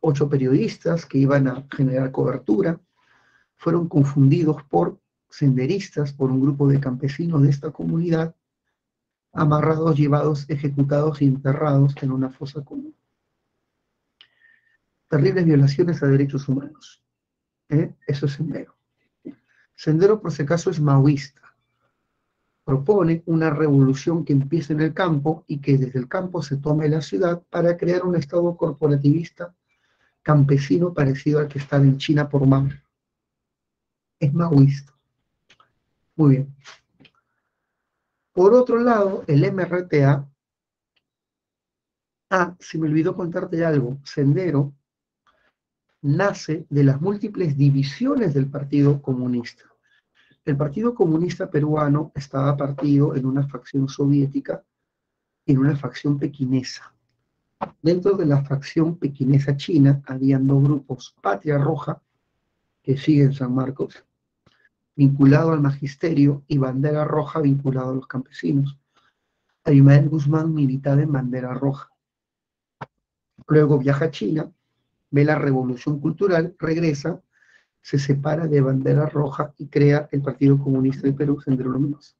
[SPEAKER 1] Ocho periodistas que iban a generar cobertura fueron confundidos por senderistas, por un grupo de campesinos de esta comunidad, amarrados, llevados, ejecutados y enterrados en una fosa común. Terribles violaciones a derechos humanos. ¿eh? Eso es Sendero. Sendero, por si acaso, es maoísta. Propone una revolución que empiece en el campo y que desde el campo se tome la ciudad para crear un estado corporativista campesino parecido al que está en China por Mao. Es maoísta. Muy bien. Por otro lado, el MRTA, ah, se me olvidó contarte algo, Sendero nace de las múltiples divisiones del Partido Comunista. El Partido Comunista Peruano estaba partido en una facción soviética y en una facción pequinesa. Dentro de la facción pequinesa china habían dos grupos, Patria Roja, que sigue en San Marcos, vinculado al magisterio, y Bandera Roja, vinculado a los campesinos. Abimael Guzmán militaba en Bandera Roja. Luego viaja a China, ve la revolución cultural, regresa, se separa de Bandera Roja y crea el Partido Comunista del Perú, Sendero Luminoso.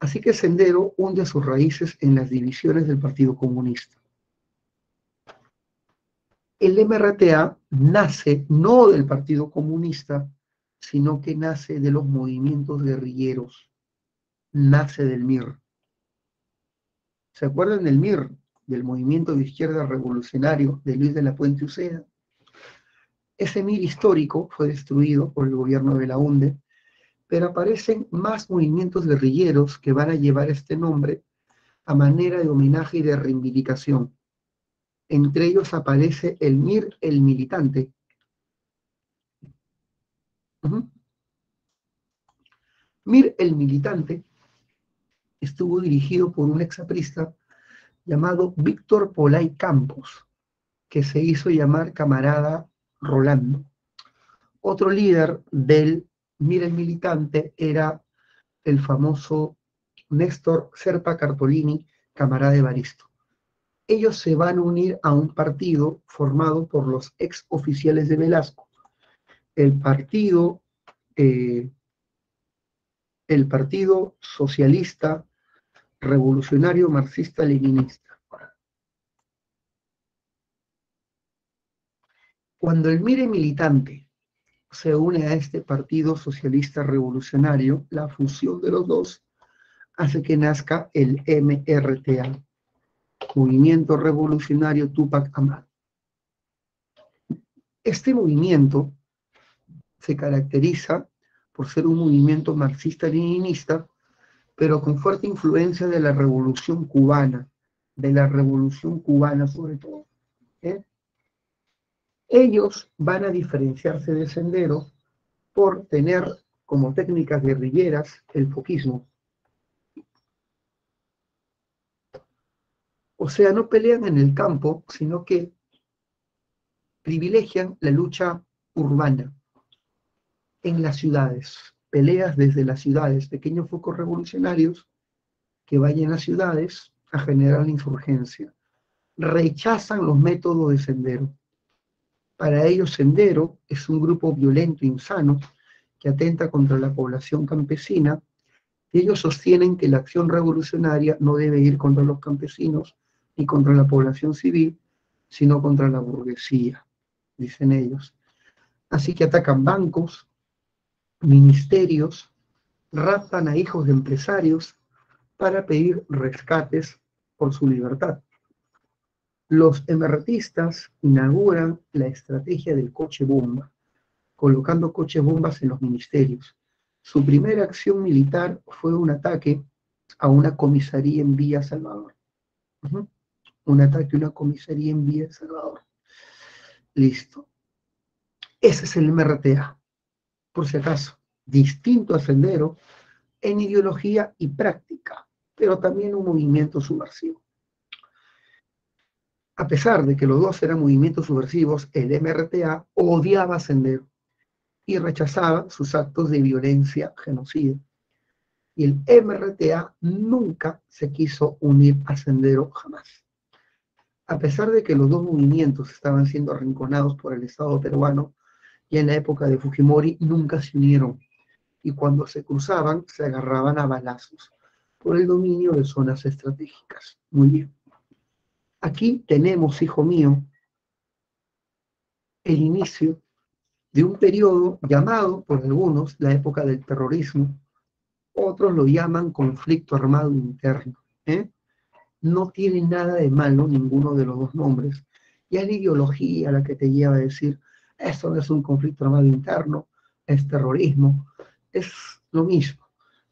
[SPEAKER 1] Así que Sendero hunde sus raíces en las divisiones del Partido Comunista. El MRTA nace no del Partido Comunista, sino que nace de los movimientos guerrilleros, nace del MIR. ¿Se acuerdan del MIR, del movimiento de izquierda revolucionario de Luis de la Puente Uceda? Ese MIR histórico fue destruido por el gobierno de la UNDE, pero aparecen más movimientos guerrilleros que van a llevar este nombre a manera de homenaje y de reivindicación. Entre ellos aparece el MIR el militante, Mir el militante estuvo dirigido por un exaprista llamado Víctor Polay Campos, que se hizo llamar camarada Rolando. Otro líder del Mir el militante era el famoso Néstor Serpa Cartolini, camarada de Baristo. Ellos se van a unir a un partido formado por los ex oficiales de Velasco, el partido, eh, el partido socialista revolucionario marxista-leninista. Cuando el mire militante se une a este partido socialista revolucionario, la fusión de los dos hace que nazca el MRTA, Movimiento Revolucionario Tupac Amaru. Este movimiento se caracteriza por ser un movimiento marxista-leninista, pero con fuerte influencia de la revolución cubana, de la revolución cubana sobre todo. ¿eh? Ellos van a diferenciarse de Sendero por tener como técnicas guerrilleras el foquismo. O sea, no pelean en el campo, sino que privilegian la lucha urbana en las ciudades, peleas desde las ciudades, pequeños focos revolucionarios que vayan a ciudades a generar la insurgencia. Rechazan los métodos de Sendero. Para ellos Sendero es un grupo violento, insano, que atenta contra la población campesina, y ellos sostienen que la acción revolucionaria no debe ir contra los campesinos ni contra la población civil, sino contra la burguesía, dicen ellos. Así que atacan bancos, ministerios raptan a hijos de empresarios para pedir rescates por su libertad. Los emertistas inauguran la estrategia del coche bomba, colocando coches bombas en los ministerios. Su primera acción militar fue un ataque a una comisaría en Villa Salvador. Un ataque a una comisaría en Villa Salvador. Listo. Ese es el MRTA, por si acaso. Distinto a Sendero en ideología y práctica, pero también un movimiento subversivo. A pesar de que los dos eran movimientos subversivos, el MRTA odiaba a Sendero y rechazaba sus actos de violencia genocida. Y el MRTA nunca se quiso unir a Sendero jamás. A pesar de que los dos movimientos estaban siendo arrinconados por el Estado peruano, y en la época de Fujimori nunca se unieron. Y cuando se cruzaban, se agarraban a balazos por el dominio de zonas estratégicas. Muy bien. Aquí tenemos, hijo mío, el inicio de un periodo llamado por algunos la época del terrorismo, otros lo llaman conflicto armado interno. ¿eh? No tiene nada de malo ninguno de los dos nombres. Y es la ideología la que te lleva a decir, esto no es un conflicto armado interno, es terrorismo. Es lo mismo.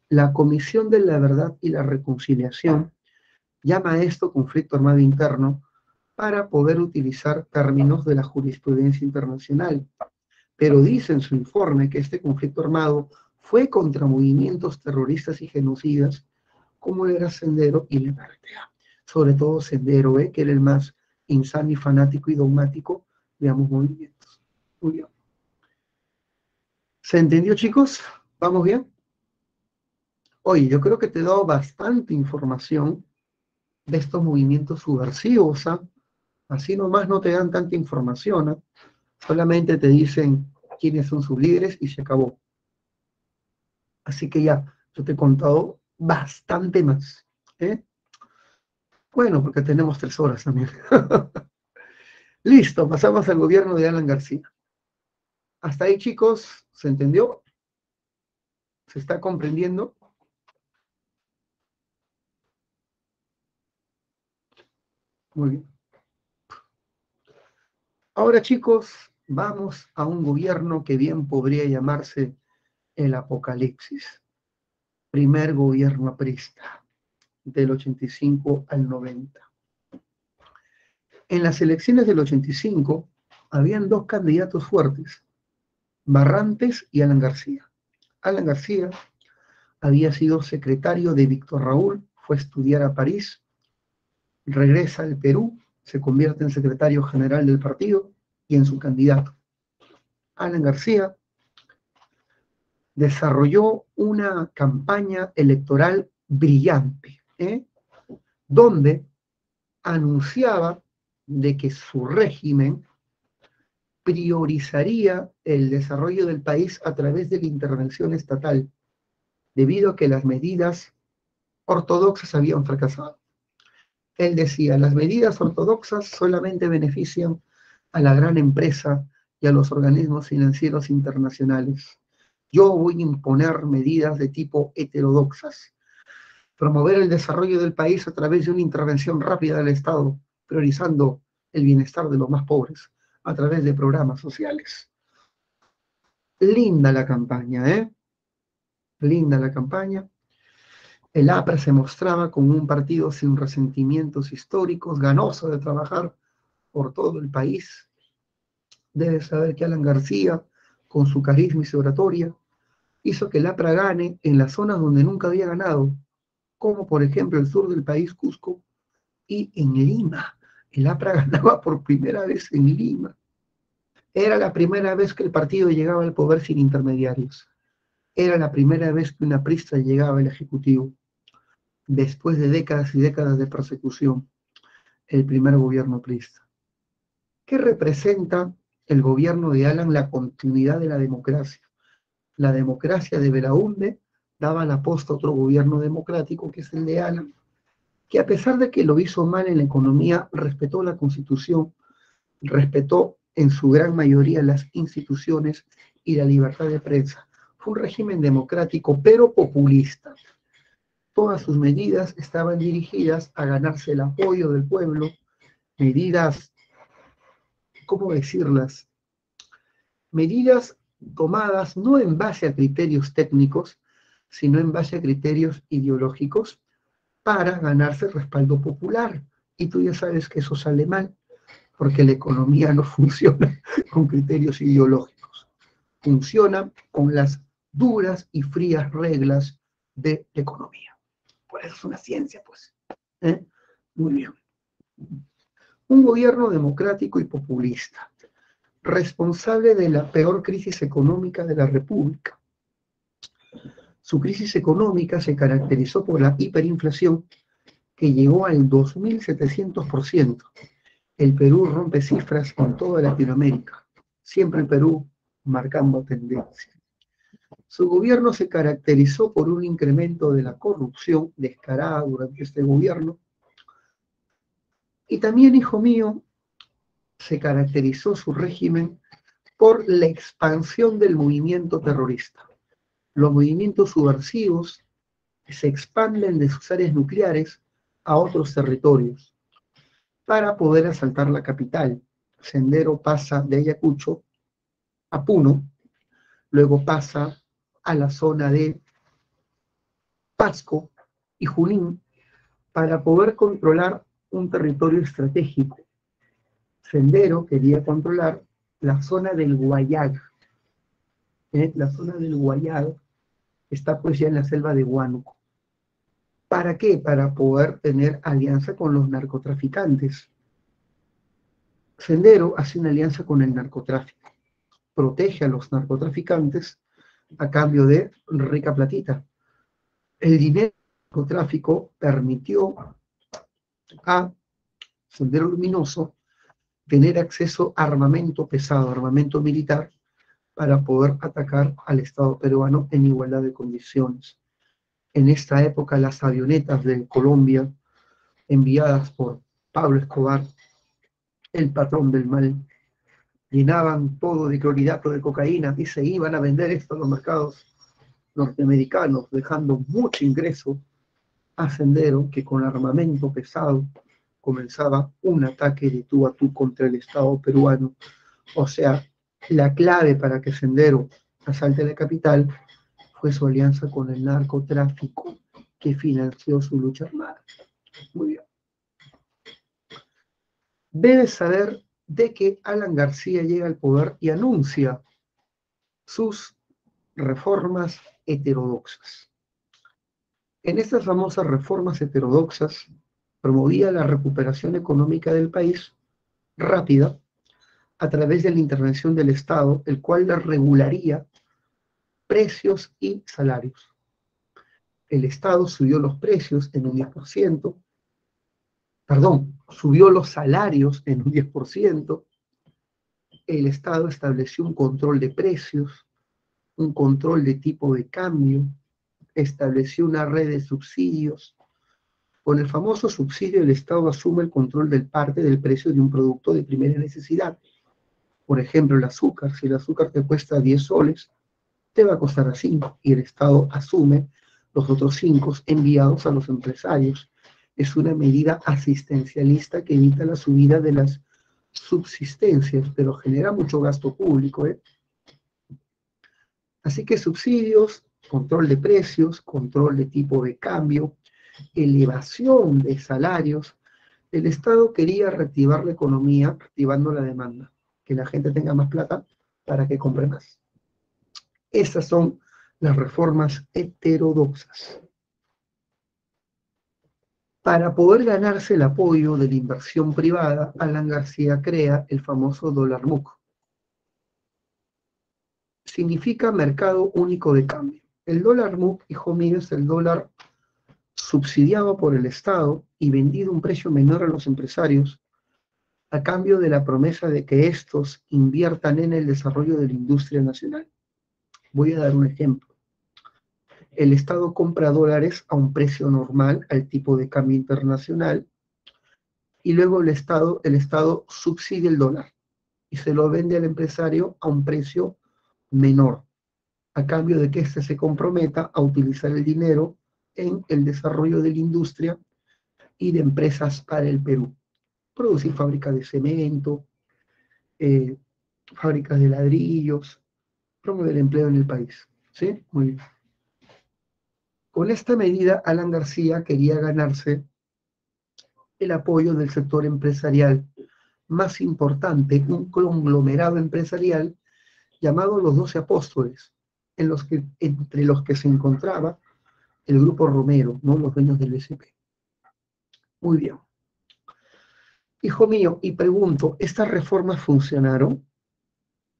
[SPEAKER 1] La Comisión de la Verdad y la Reconciliación llama a esto conflicto armado interno para poder utilizar términos de la jurisprudencia internacional pero dice en su informe que este conflicto armado fue contra movimientos terroristas y genocidas como era Sendero y Lepartea. Sobre todo Sendero, ¿eh? que era el más insano y fanático y dogmático de ambos. Bien. ¿Se entendió, chicos? ¿Vamos bien? Oye, yo creo que te he dado bastante información de estos movimientos subversivos. ¿ah? Así nomás no te dan tanta información. ¿ah? Solamente te dicen quiénes son sus líderes y se acabó. Así que ya, yo te he contado bastante más. ¿eh? Bueno, porque tenemos tres horas también. Listo, pasamos al gobierno de Alan García. Hasta ahí, chicos, ¿se entendió? ¿Se está comprendiendo? Muy bien. Ahora, chicos, vamos a un gobierno que bien podría llamarse el Apocalipsis. Primer gobierno aprista, del 85 al 90. En las elecciones del 85 habían dos candidatos fuertes, Barrantes y Alan García. Alan García había sido secretario de Víctor Raúl, fue a estudiar a París, regresa al Perú, se convierte en secretario general del partido y en su candidato. Alan García desarrolló una campaña electoral brillante, ¿eh? donde anunciaba de que su régimen priorizaría el desarrollo del país a través de la intervención estatal, debido a que las medidas ortodoxas habían fracasado. Él decía, las medidas ortodoxas solamente benefician a la gran empresa y a los organismos financieros internacionales. Yo voy a imponer medidas de tipo heterodoxas, promover el desarrollo del país a través de una intervención rápida del Estado, priorizando el bienestar de los más pobres a través de programas sociales. Linda la campaña, ¿eh? Linda la campaña. El APRA se mostraba como un partido sin resentimientos históricos, ganoso de trabajar por todo el país. Debes saber que Alan García, con su carisma y su oratoria, hizo que el APRA gane en las zonas donde nunca había ganado, como por ejemplo el sur del país, Cusco, y en Lima. El APRA ganaba por primera vez en Lima. Era la primera vez que el partido llegaba al poder sin intermediarios. Era la primera vez que una prista llegaba al Ejecutivo después de décadas y décadas de persecución, el primer gobierno prista. ¿Qué representa el gobierno de Alan la continuidad de la democracia? La democracia de Belaunde daba la posta a otro gobierno democrático, que es el de Alan, que a pesar de que lo hizo mal en la economía, respetó la constitución, respetó en su gran mayoría las instituciones y la libertad de prensa. Fue un régimen democrático, pero populista todas sus medidas estaban dirigidas a ganarse el apoyo del pueblo, medidas, ¿cómo decirlas? Medidas tomadas no en base a criterios técnicos, sino en base a criterios ideológicos para ganarse respaldo popular. Y tú ya sabes que eso sale mal, porque la economía no funciona con criterios ideológicos, funciona con las duras y frías reglas de la economía. Por eso es una ciencia, pues. ¿eh? Muy bien. Un gobierno democrático y populista, responsable de la peor crisis económica de la República. Su crisis económica se caracterizó por la hiperinflación que llegó al 2.700%. El Perú rompe cifras con toda Latinoamérica. Siempre el Perú marcando tendencia. Su gobierno se caracterizó por un incremento de la corrupción descarada durante este gobierno, y también, hijo mío, se caracterizó su régimen por la expansión del movimiento terrorista. Los movimientos subversivos se expanden de sus áreas nucleares a otros territorios para poder asaltar la capital. Sendero pasa de Ayacucho a Puno, luego pasa a la zona de Pasco y Junín para poder controlar un territorio estratégico. Sendero quería controlar la zona del Guayag. ¿eh? La zona del Guayag está pues ya en la selva de Huánuco. ¿Para qué? Para poder tener alianza con los narcotraficantes. Sendero hace una alianza con el narcotráfico, protege a los narcotraficantes a cambio de rica platita. El dinero del narcotráfico permitió a Sendero Luminoso tener acceso a armamento pesado, armamento militar, para poder atacar al Estado peruano en igualdad de condiciones. En esta época las avionetas de Colombia, enviadas por Pablo Escobar, el patrón del mal, llenaban todo de clorhidrato de cocaína y se iban a vender esto a los mercados norteamericanos, dejando mucho ingreso a Sendero que con armamento pesado comenzaba un ataque de tú a tú contra el Estado peruano. O sea, la clave para que Sendero asalte la capital fue su alianza con el narcotráfico que financió su lucha armada. Muy bien. Debes saber de que Alan García llega al poder y anuncia sus reformas heterodoxas. En estas famosas reformas heterodoxas promovía la recuperación económica del país rápida a través de la intervención del Estado, el cual regularía precios y salarios. El Estado subió los precios en un 10%, perdón, subió los salarios en un 10%, el Estado estableció un control de precios, un control de tipo de cambio, estableció una red de subsidios. Con el famoso subsidio, el Estado asume el control del parte del precio de un producto de primera necesidad. Por ejemplo, el azúcar. Si el azúcar te cuesta 10 soles, te va a costar a 5 y el Estado asume los otros 5 enviados a los empresarios. Es una medida asistencialista que evita la subida de las subsistencias, pero genera mucho gasto público. ¿eh? Así que subsidios, control de precios, control de tipo de cambio, elevación de salarios, el Estado quería reactivar la economía activando la demanda, que la gente tenga más plata para que compre más. Estas son las reformas heterodoxas. Para poder ganarse el apoyo de la inversión privada, Alan García crea el famoso dólar MUC. Significa mercado único de cambio. El dólar MUC, hijo mío, es el dólar subsidiado por el Estado y vendido a un precio menor a los empresarios a cambio de la promesa de que estos inviertan en el desarrollo de la industria nacional. Voy a dar un ejemplo. El Estado compra dólares a un precio normal, al tipo de cambio internacional, y luego el Estado, el Estado subsidia el dólar y se lo vende al empresario a un precio menor a cambio de que éste se comprometa a utilizar el dinero en el desarrollo de la industria y de empresas para el Perú. Producir fábricas de cemento, eh, fábricas de ladrillos, promover empleo en el país. ¿Sí? Muy bien. Con esta medida, Alan García quería ganarse el apoyo del sector empresarial más importante, un conglomerado empresarial llamado los Doce Apóstoles, en los que, entre los que se encontraba el grupo Romero, ¿no? los dueños del SP. Muy bien. Hijo mío, y pregunto, ¿estas reformas funcionaron?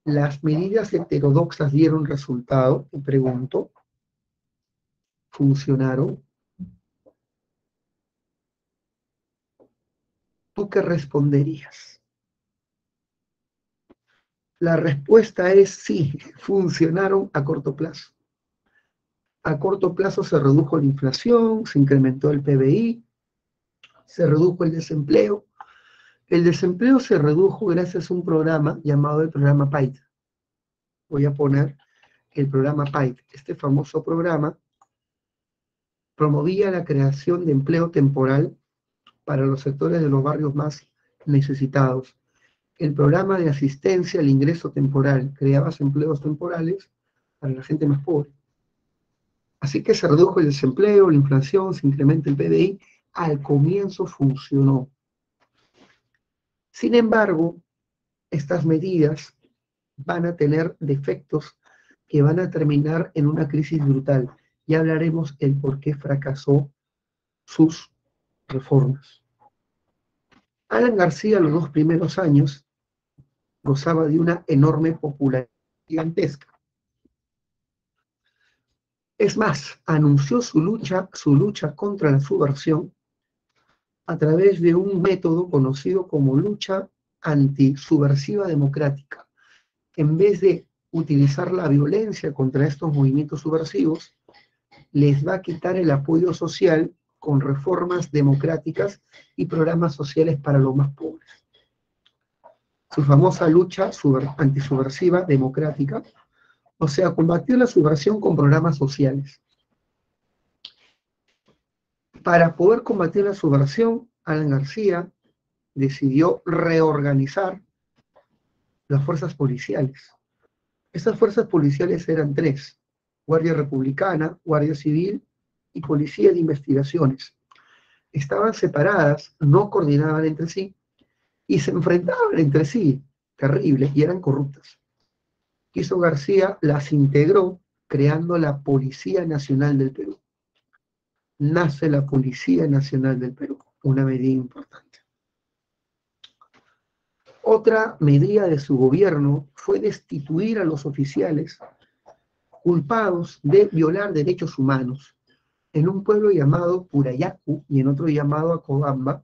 [SPEAKER 1] ¿Las medidas heterodoxas dieron resultado? Y pregunto, ¿funcionaron? ¿Tú qué responderías? La respuesta es sí, funcionaron a corto plazo. A corto plazo se redujo la inflación, se incrementó el PBI, se redujo el desempleo. El desempleo se redujo gracias a un programa llamado el programa PAIT. Voy a poner el programa PAIT. Este famoso programa promovía la creación de empleo temporal para los sectores de los barrios más necesitados el programa de asistencia al ingreso temporal creaba empleos temporales para la gente más pobre. Así que se redujo el desempleo, la inflación, se incrementa el PDI. Al comienzo funcionó. Sin embargo, estas medidas van a tener defectos que van a terminar en una crisis brutal. Ya hablaremos el por qué fracasó sus reformas. Alan García los dos primeros años gozaba de una enorme popularidad gigantesca. Es más, anunció su lucha, su lucha contra la subversión a través de un método conocido como lucha antisubversiva democrática. En vez de utilizar la violencia contra estos movimientos subversivos, les va a quitar el apoyo social con reformas democráticas y programas sociales para los más pobres. Su famosa lucha antisubversiva democrática, o sea, combatió la subversión con programas sociales. Para poder combatir la subversión, Alan García decidió reorganizar las fuerzas policiales. Estas fuerzas policiales eran tres, Guardia Republicana, Guardia Civil y Policía de Investigaciones. Estaban separadas, no coordinaban entre sí y se enfrentaban entre sí, terrible, y eran corruptas. Hizo García, las integró creando la Policía Nacional del Perú. Nace la Policía Nacional del Perú, una medida importante. Otra medida de su gobierno fue destituir a los oficiales culpados de violar derechos humanos en un pueblo llamado Purayacu y en otro llamado Acobamba,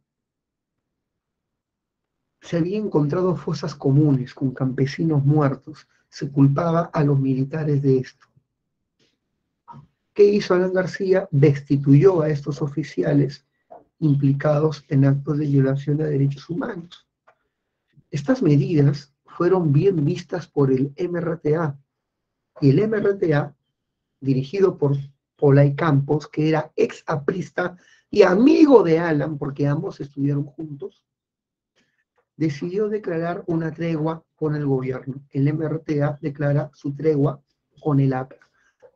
[SPEAKER 1] se había encontrado fosas comunes con campesinos muertos. Se culpaba a los militares de esto. ¿Qué hizo Alan García? Destituyó a estos oficiales implicados en actos de violación de derechos humanos. Estas medidas fueron bien vistas por el MRTA. Y el MRTA, dirigido por Polay Campos, que era ex aprista y amigo de Alan, porque ambos estudiaron juntos, decidió declarar una tregua con el gobierno. El MRTA declara su tregua con el APRA.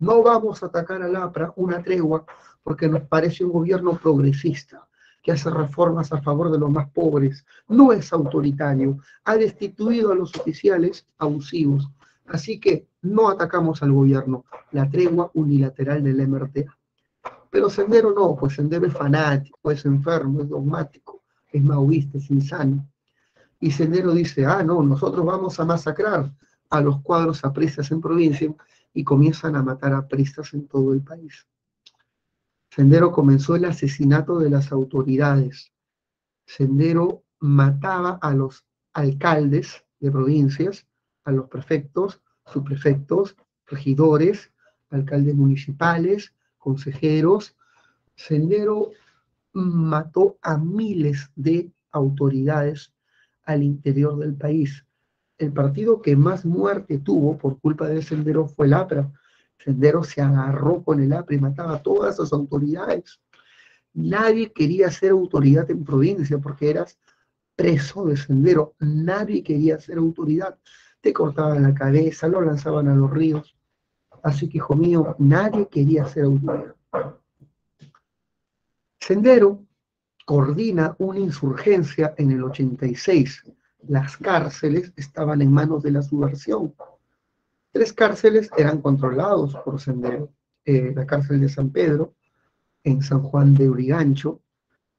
[SPEAKER 1] No vamos a atacar al APRA, una tregua, porque nos parece un gobierno progresista, que hace reformas a favor de los más pobres, no es autoritario, ha destituido a los oficiales abusivos, Así que no atacamos al gobierno, la tregua unilateral del MRTA. Pero Sendero no, pues Sendero es fanático, es enfermo, es dogmático, es maoísta, es insano. Y Sendero dice, ah, no, nosotros vamos a masacrar a los cuadros apristas en provincia y comienzan a matar a apristas en todo el país. Sendero comenzó el asesinato de las autoridades. Sendero mataba a los alcaldes de provincias a los prefectos, subprefectos, regidores, alcaldes municipales, consejeros. Sendero mató a miles de autoridades al interior del país. El partido que más muerte tuvo por culpa de Sendero fue el APRA. Sendero se agarró con el APRA y mataba a todas las autoridades. Nadie quería ser autoridad en provincia porque eras preso de Sendero. Nadie quería ser autoridad te cortaban la cabeza, lo lanzaban a los ríos. Así que, hijo mío, nadie quería ser autoridad. Sendero coordina una insurgencia en el 86. Las cárceles estaban en manos de la subversión. Tres cárceles eran controlados por Sendero. Eh, la cárcel de San Pedro, en San Juan de Urigancho,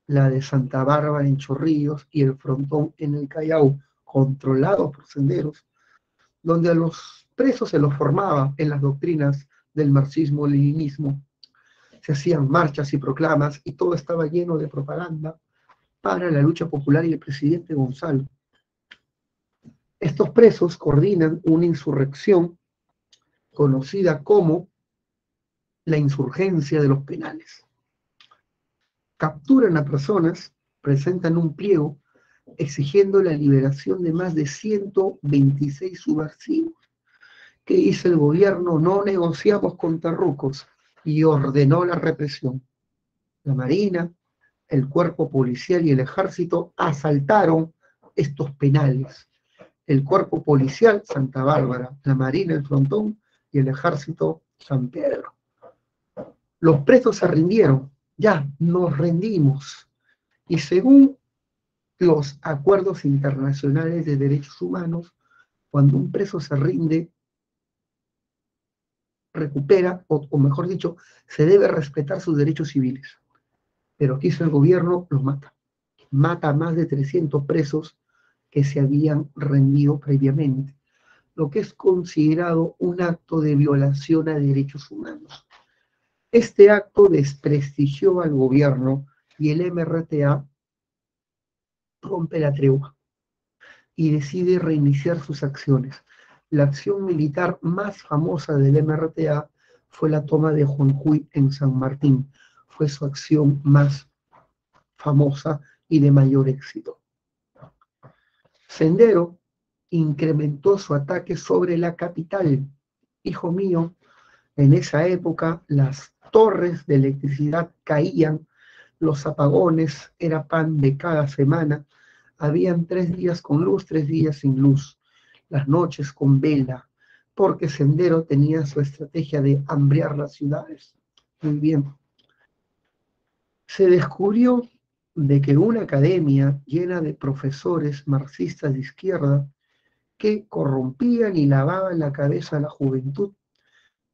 [SPEAKER 1] la de Santa Bárbara en Chorrillos y el frontón en el Callao, controlados por senderos, donde a los presos se los formaba en las doctrinas del marxismo-leninismo. Se hacían marchas y proclamas y todo estaba lleno de propaganda para la lucha popular y el presidente Gonzalo. Estos presos coordinan una insurrección conocida como la insurgencia de los penales. Capturan a personas, presentan un pliego exigiendo la liberación de más de 126 subversivos. ¿Qué hizo el gobierno? No negociamos con tarrucos y ordenó la represión. La Marina, el cuerpo policial y el ejército asaltaron estos penales. El cuerpo policial, Santa Bárbara, la Marina, el Frontón y el ejército, San Pedro. Los presos se rindieron, ya nos rendimos. Y según los acuerdos internacionales de derechos humanos, cuando un preso se rinde, recupera, o, mejor dicho, se debe respetar sus derechos civiles. Pero aquí el gobierno, los mata. Mata a más de 300 presos que se habían rendido previamente, lo que es considerado un acto de violación a derechos humanos. Este acto desprestigió al gobierno y el MRTA rompe la tregua y decide reiniciar sus acciones. La acción militar más famosa del MRTA fue la toma de Juanjuy en San Martín. Fue su acción más famosa y de mayor éxito. Sendero incrementó su ataque sobre la capital. Hijo mío, en esa época las torres de electricidad caían, los apagones era pan de cada semana, habían tres días con luz, tres días sin luz, las noches con vela, porque Sendero tenía su estrategia de hambriar las ciudades. Muy bien. Se descubrió de que una academia llena de profesores marxistas de izquierda que corrompían y lavaban la cabeza a la juventud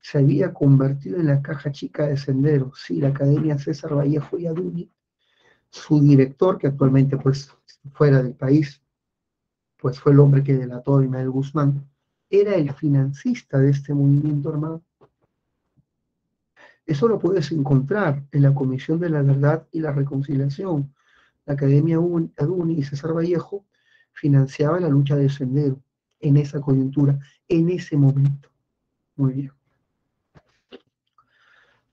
[SPEAKER 1] se había convertido en la caja chica de Sendero, sí, la Academia César Vallejo y Aduni, su director, que actualmente pues fuera del país, pues fue el hombre que delató a Ismael Guzmán, era el financista de este movimiento armado. Eso lo puedes encontrar en la Comisión de la Verdad y la Reconciliación. La Academia Aduni y César Vallejo financiaban la lucha de Sendero en esa coyuntura, en ese momento. Muy bien.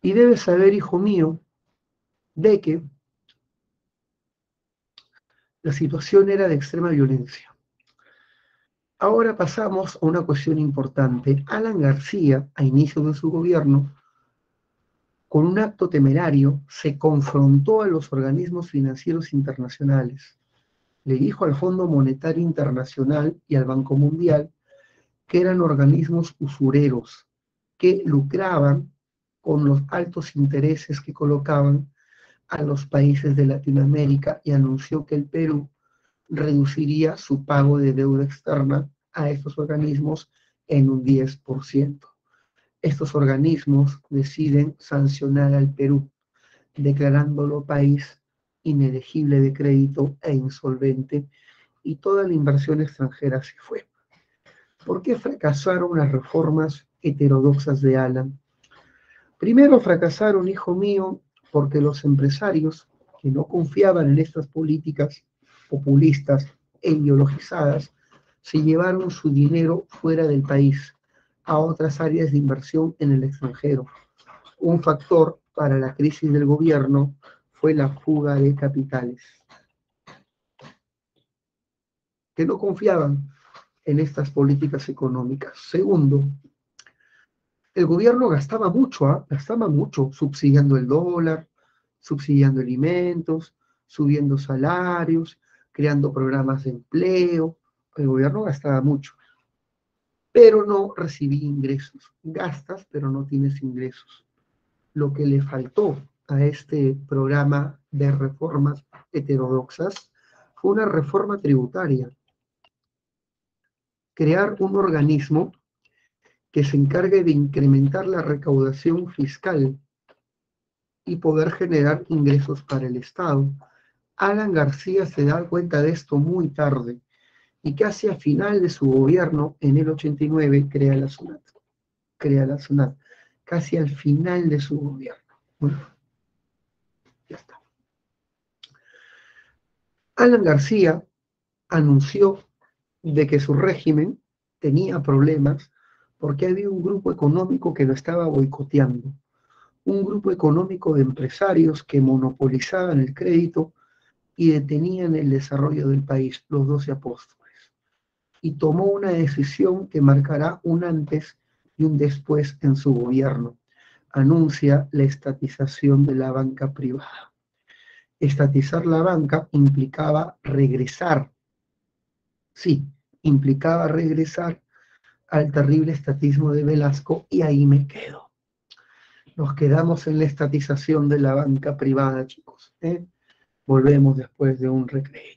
[SPEAKER 1] Y debes saber, hijo mío, de que la situación era de extrema violencia. Ahora pasamos a una cuestión importante. Alan García, a inicio de su gobierno, con un acto temerario, se confrontó a los organismos financieros internacionales. Le dijo al Fondo Monetario Internacional y al Banco Mundial que eran organismos usureros, que lucraban con los altos intereses que colocaban a los países de Latinoamérica y anunció que el Perú reduciría su pago de deuda externa a estos organismos en un 10%. Estos organismos deciden sancionar al Perú, declarándolo país inelegible de crédito e insolvente, y toda la inversión extranjera se fue. ¿Por qué fracasaron las reformas heterodoxas de Alan? Primero fracasaron, hijo mío, porque los empresarios que no confiaban en estas políticas populistas e ideologizadas se llevaron su dinero fuera del país a otras áreas de inversión en el extranjero. Un factor para la crisis del gobierno fue la fuga de capitales, que no confiaban en estas políticas económicas. Segundo, el gobierno gastaba mucho, ¿ah? gastaba mucho, subsidiando el dólar, subsidiando alimentos, subiendo salarios, creando programas de empleo. El gobierno gastaba mucho. Pero no recibí ingresos. Gastas, pero no tienes ingresos. Lo que le faltó a este programa de reformas heterodoxas fue una reforma tributaria. Crear un organismo que se encargue de incrementar la recaudación fiscal y poder generar ingresos para el Estado. Alan García se da cuenta de esto muy tarde y casi a final de su gobierno, en el 89, crea la SUNAT. Crea la SUNAT, casi al final de su gobierno. Bueno, ya está. Alan García anunció de que su régimen tenía problemas porque había un grupo económico que lo estaba boicoteando, un grupo económico de empresarios que monopolizaban el crédito y detenían el desarrollo del país, los doce apóstoles, y tomó una decisión que marcará un antes y un después en su gobierno. Anuncia la estatización de la banca privada estatizar la banca implicaba regresar, sí, implicaba regresar al terrible estatismo de Velasco y ahí me quedo. Nos quedamos en la estatización de la banca privada, chicos. ¿eh? Volvemos después de un recreo.